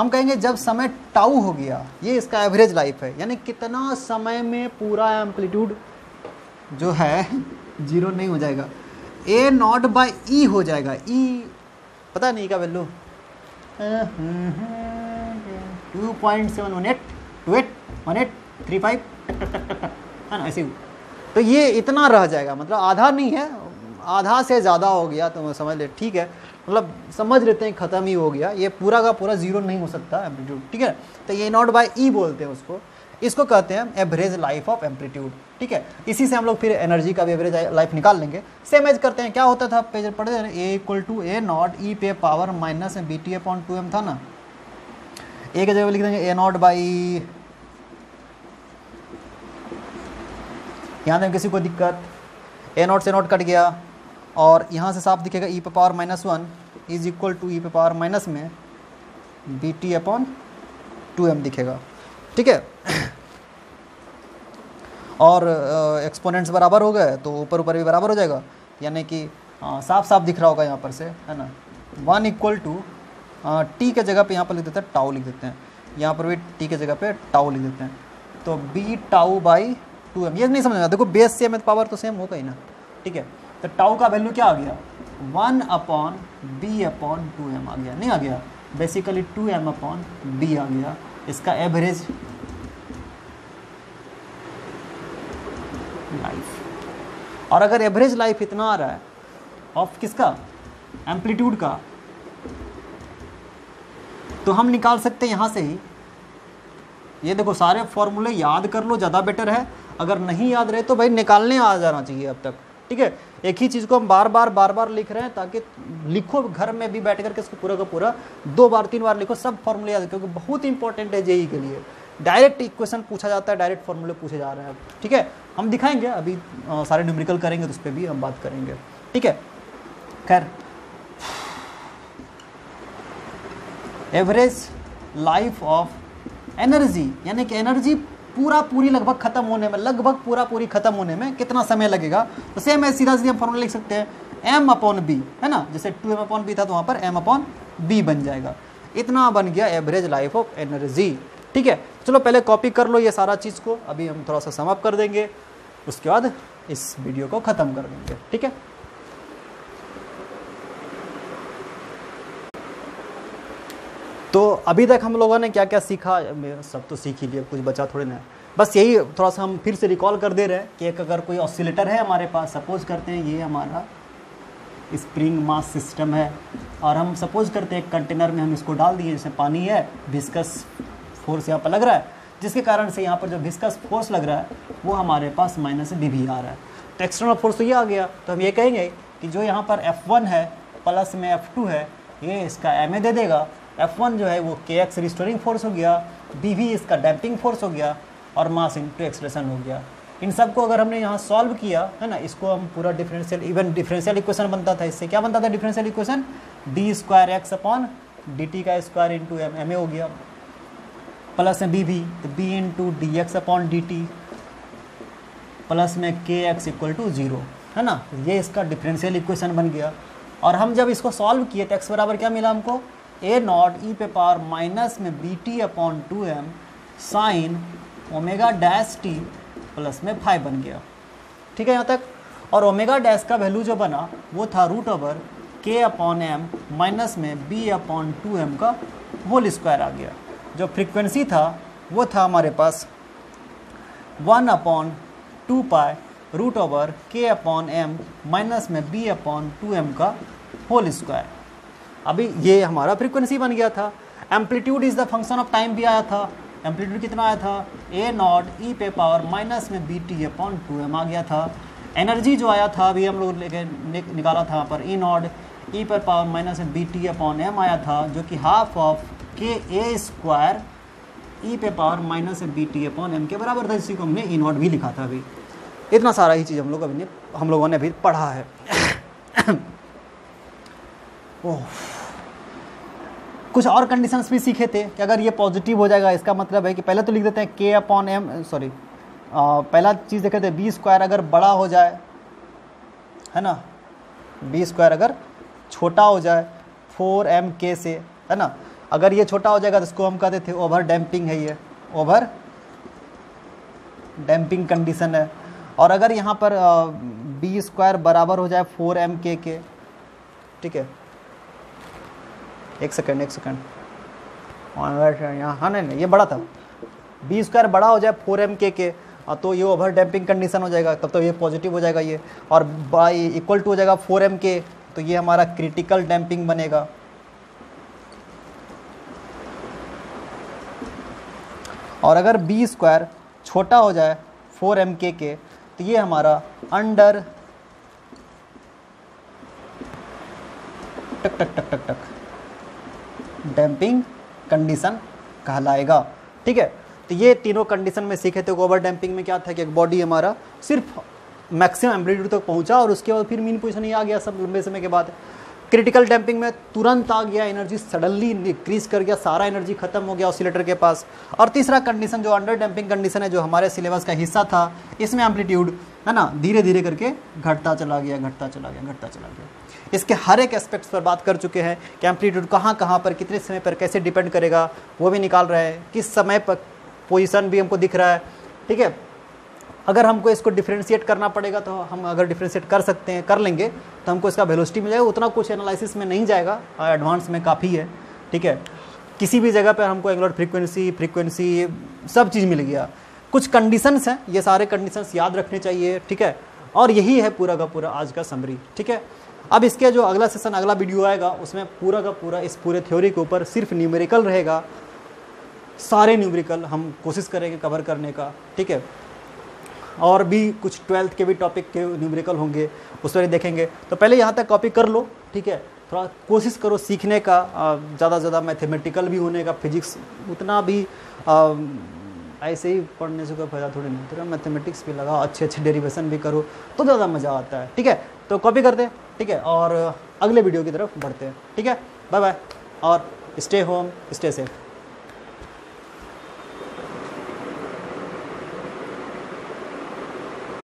हम कहेंगे जब समय टाउ हो गया ये इसका एवरेज लाइफ है। यानी कितना समय में पूरा एम्पलीट्यूड जो है ज़ीरो नहीं हो जाएगा। ए नॉट बाई ई हो जाएगा। ई e, पता नहीं का value two point seven one eight two eight one eight three five है ना ऐसे तो ये इतना रह जाएगा। मतलब आधा नहीं है आधा से ज़्यादा हो गया तो समझ ले ठीक है। मतलब समझ लेते हैं ख़त्म ही हो गया। ये पूरा का पूरा ज़ीरो नहीं हो सकता एम्पलीट्यूड ठीक है? तो ये नॉट बाय ई बोलते हैं उसको। इसको कहते हैं एवरेज लाइफ ऑफ़ एम्पलीट्यूड ठीक है? इसी से हम लोग फिर एनर्जी का भी एवरेज लाइफ निकाल लेंगे। सेम एज करते हैं, क्या होता था? पेज पढ़े a equal to a not e पे power minus b t upon two m था ना? ए जगह लिख देंगे ए नॉट बाई यहाँ दें किसी को दिक्कत? ए नॉट से नॉट कट गया। और यहाँ से साफ़ दिखेगा ई पे power minus one is equal to e पे पावर माइनस में b t upon two m दिखेगा। ठीक है? और एक्सपोनेंट्स बराबर हो गए तो ऊपर ऊपर भी बराबर हो जाएगा। यानी कि साफ़ साफ़ दिख रहा होगा यहाँ पर से, है ना? वन इक्वल टू टी के जगह पे यहाँ पर लिख देते हैं टाउ लिख देते हैं। यहाँ पर भी टी के जगह पे टाउ लिख देते हैं। तो b tau by two m ये नहीं समझ देखो बेस से एम पावर तो सेम होगा ही ना। ठीक है? तो टाउ का वैल्यू क्या आ गया? One upon b upon two m आ गया। नहीं आ गया। Basically two m upon b आ गया। इसका एवरेज लाइफ और अगर एवरेज लाइफ इतना आ रहा है ऑफ़ किसका? एम्पलीट्यूड का। तो हम निकाल सकते हैं यहाँ से ही। ये देखो, सारे फॉर्मूले याद कर लो, ज़्यादा बेटर है। अगर नहीं याद रहे तो भाई निकालने आ जाना चाहिए अब तक। ठीक है? एक ही चीज़ को हम बार बार बार बार लिख रहे हैं ताकि लिखो घर में भी बैठ करके इसको पूरा का पूरा दो बार तीन बार लिखो सब फॉर्मूले याद क्योंकि बहुत इंपॉर्टेंट है जेई के लिए। डायरेक्ट इक्वेशन पूछा जाता है डायरेक्ट फॉर्मूले पूछे जा रहे हैं। ठीक है? हम दिखाएँगे अभी आ, सारे न्यूमेरिकल करेंगे तो उस पर भी हम बात करेंगे। ठीक है? खैर। एवरेज लाइफ ऑफ़ एनर्जी यानी कि एनर्जी पूरा पूरी लगभग खत्म होने में, लगभग पूरा पूरी खत्म होने में कितना समय लगेगा? तो सेम है सीधा सीधा हम फॉर्मूला लिख सकते हैं एम अपॉन बी है ना? जैसे टू एम अपॉन बी था तो वहाँ पर एम अपॉन बी बन जाएगा। इतना बन गया एवरेज लाइफ ऑफ़ एनर्जी ठीक है? चलो पहले कॉपी कर लो ये सारा चीज़ को। अभी हम थोड़ा सा समाप्त कर देंगे। उसके बाद इस वीडियो को ख़त्म कर देंगे। ठीक है? तो अभी तक हम लोगों ने क्या क्या सीखा? सब तो सीख ही लिया, कुछ बचा थोड़े ना। बस यही, थोड़ा सा हम फिर से रिकॉल कर दे रहे हैं कि एक अगर कोई ऑसिलेटर है हमारे पास सपोज़ करते हैं ये हमारा स्प्रिंग मास सिस्टम है, और हम सपोज़ करते हैं एक कंटेनर में हम इसको डाल दिए, जैसे पानी है विस्कस फोर्स यहाँ पर लग रहा है, जिसके कारण से यहाँ पर जो विस्कस फोर्स लग रहा है, वो हमारे पास माइनस बी भी आ रहा है। तो एक्सटर्नल फोर्स तो ये आ गया तो हम ये कहेंगे कि जो यहाँ पर F1 है प्लस में F2 है, ये इसका एमए दे देगा F1 जो है वो के एक्स रिस्टोरिंग फोर्स हो गया बी वी इसका डैम्पिंग फोर्स हो गया और मास इंटू एक्सप्रेशन हो गया। इन सबको अगर हमने यहाँ सॉल्व किया, है ना, इसको हम पूरा डिफरेंशियल इवन डिफरेंशियल इक्वेशन बनता था, इससे क्या बनता था differential equation d square x upon d t का square into m m a हो गया। प्लस में बी भी तो b into d x upon d t plus में के एक्स इक्वल टू ज़ीरो है ना? ये इसका डिफरेंशियल इक्वेशन बन गया। और हम जब इसको सॉल्व किए तो एक्स बराबर क्या मिला हमको? ए नॉट ई पे पावर माइनस में b t upon two m sine omega dash t plus में फाइव बन गया। ठीक है यहाँ तक? और ओमेगा डैश का वैल्यू जो बना, वो था root over k upon m minus में बी अपॉन टू एम का होल स्क्वायर आ गया। जो फ्रीक्वेंसी था, वो था हमारे पास one upon two pi root over k upon m minus में बी अपॉन टू एम का होल स्क्वायर अभी ये हमारा फ्रीक्वेंसी बन गया था। Amplitude is the function of time भी आया था। एम्पलीट्यूड कितना आया था? ए नॉट ई पे पावर माइनस में b t upon two m आ गया था। एनर्जी जो आया था, अभी हम लोग लेके निकाला था पर ई नॉट ई पर पावर माइनस में बी टी अपॉन एम आया था, जो कि हाफ़ ऑफ़ के ए स्क्वायर ई पे power minus b t upon m के बराबर था, इसी को हमने ई नॉट भी लिखा था अभी। इतना सारा ही चीज़ हम लोग अभी हम लोगों ने अभी पढ़ा है। कुछ और कंडीशंस भी सीखे थे कि अगर ये पॉजिटिव हो जाएगा, इसका मतलब है कि पहले तो लिख देते हैं के अपॉन एम सॉरी पहला चीज़ देखे थे बी स्क्वायर अगर बड़ा हो जाए, है ना? बी स्क्वायर अगर छोटा हो जाए फोर एम के से, है ना? अगर ये छोटा हो जाएगा तो इसको हम कहते थे ओवर डैम्पिंग है ये ओवर डैम्पिंग कंडीशन है। और अगर यहाँ पर बी स्क्वायर बराबर हो जाए फोर एम के के, ठीक है? एक सेकेंड एक सेकेंड। यहाँ। हाँ नहीं नहीं, ये बड़ा था। बी स्क्वायर बड़ा हो जाए फोर एम के के तो ये ओवर डैम्पिंग कंडीशन हो जाएगा, तब तो ये पॉजिटिव हो जाएगा ये। और बाई इक्वल टू हो जाएगा फोर एम के तो ये हमारा क्रिटिकल डैम्पिंग बनेगा। और अगर बी स्क्वायर छोटा हो जाए फोर एम के के तो ये हमारा अंडर टक टक टक टक टक। डैम्पिंग कंडीशन कहलाएगा। ठीक है? तो ये तीनों कंडीशन में सीखे थे ओवर डैम्पिंग में क्या था कि एक बॉडी हमारा सिर्फ़ मैक्सिमम एम्पलीट्यूड तक पहुँचा और उसके बाद फिर मीन पोजिशन ही आ गया सब लंबे समय के बाद। क्रिटिकल डैम्पिंग में तुरंत आ गया, एनर्जी सडनली इंक्रीज कर गया, सारा एनर्जी खत्म हो गया ऑसिलेटर के पास। और तीसरा कंडीशन जो अंडर डैम्पिंग कंडीशन है, जो हमारे सिलेबस का हिस्सा था, इसमें एम्पलीट्यूड है ना धीरे धीरे करके घटता चला गया, घटता चला गया, घटता चला गया। इसके हर एक एस्पेक्ट्स पर बात कर चुके हैं। कि एम्पलीट्यूड कहाँ कहाँ पर, कितने समय पर कैसे डिपेंड करेगा, वो भी निकाल रहे हैं। किस समय पर पोजिशन भी हमको दिख रहा है। ठीक है? अगर हमको इसको डिफ्रेंशिएट करना पड़ेगा तो हम अगर डिफ्रेंशिएट कर सकते हैं, कर लेंगे तो हमको इसका वेलोसिटी मिल जाएगा। उतना कुछ एनालिसिस में नहीं जाएगा। एडवांस में काफ़ी है। ठीक है? किसी भी जगह पर हमको एंगुलर फ्रीक्वेंसी फ्रीक्वेंसी सब चीज़ मिल गया। कुछ कंडीशंस हैं, ये सारे कंडीशंस याद रखने चाहिए। ठीक है? और यही है पूरा का पूरा आज का समरी ठीक है? अब इसके जो अगला सेशन अगला वीडियो आएगा उसमें पूरा का पूरा इस पूरे थ्योरी के ऊपर सिर्फ़ न्यूमेरिकल रहेगा। सारे न्यूमेरिकल हम कोशिश करेंगे कवर करने का ठीक है? और भी कुछ ट्वेल्थ के भी टॉपिक के न्यूमेरिकल होंगे उस पर देखेंगे। तो पहले यहाँ तक कॉपी कर लो ठीक है? थोड़ा कोशिश करो सीखने का ज़्यादा से ज़्यादा मैथमेटिकल भी होने का फिजिक्स उतना भी आ, ऐसे ही पढ़ने से कोई फ़ायदा थोड़ी नहीं थोड़ा मैथमेटिक्स भी लगाओ अच्छे अच्छे डेरिवेशन भी करो तो ज़्यादा मज़ा आता है ठीक है? तो कॉपी करते हैं। ठीक है, और अगले वीडियो की तरफ़ बढ़ते हैं। ठीक है बाय बाय और स्टे होम स्टे सेफ़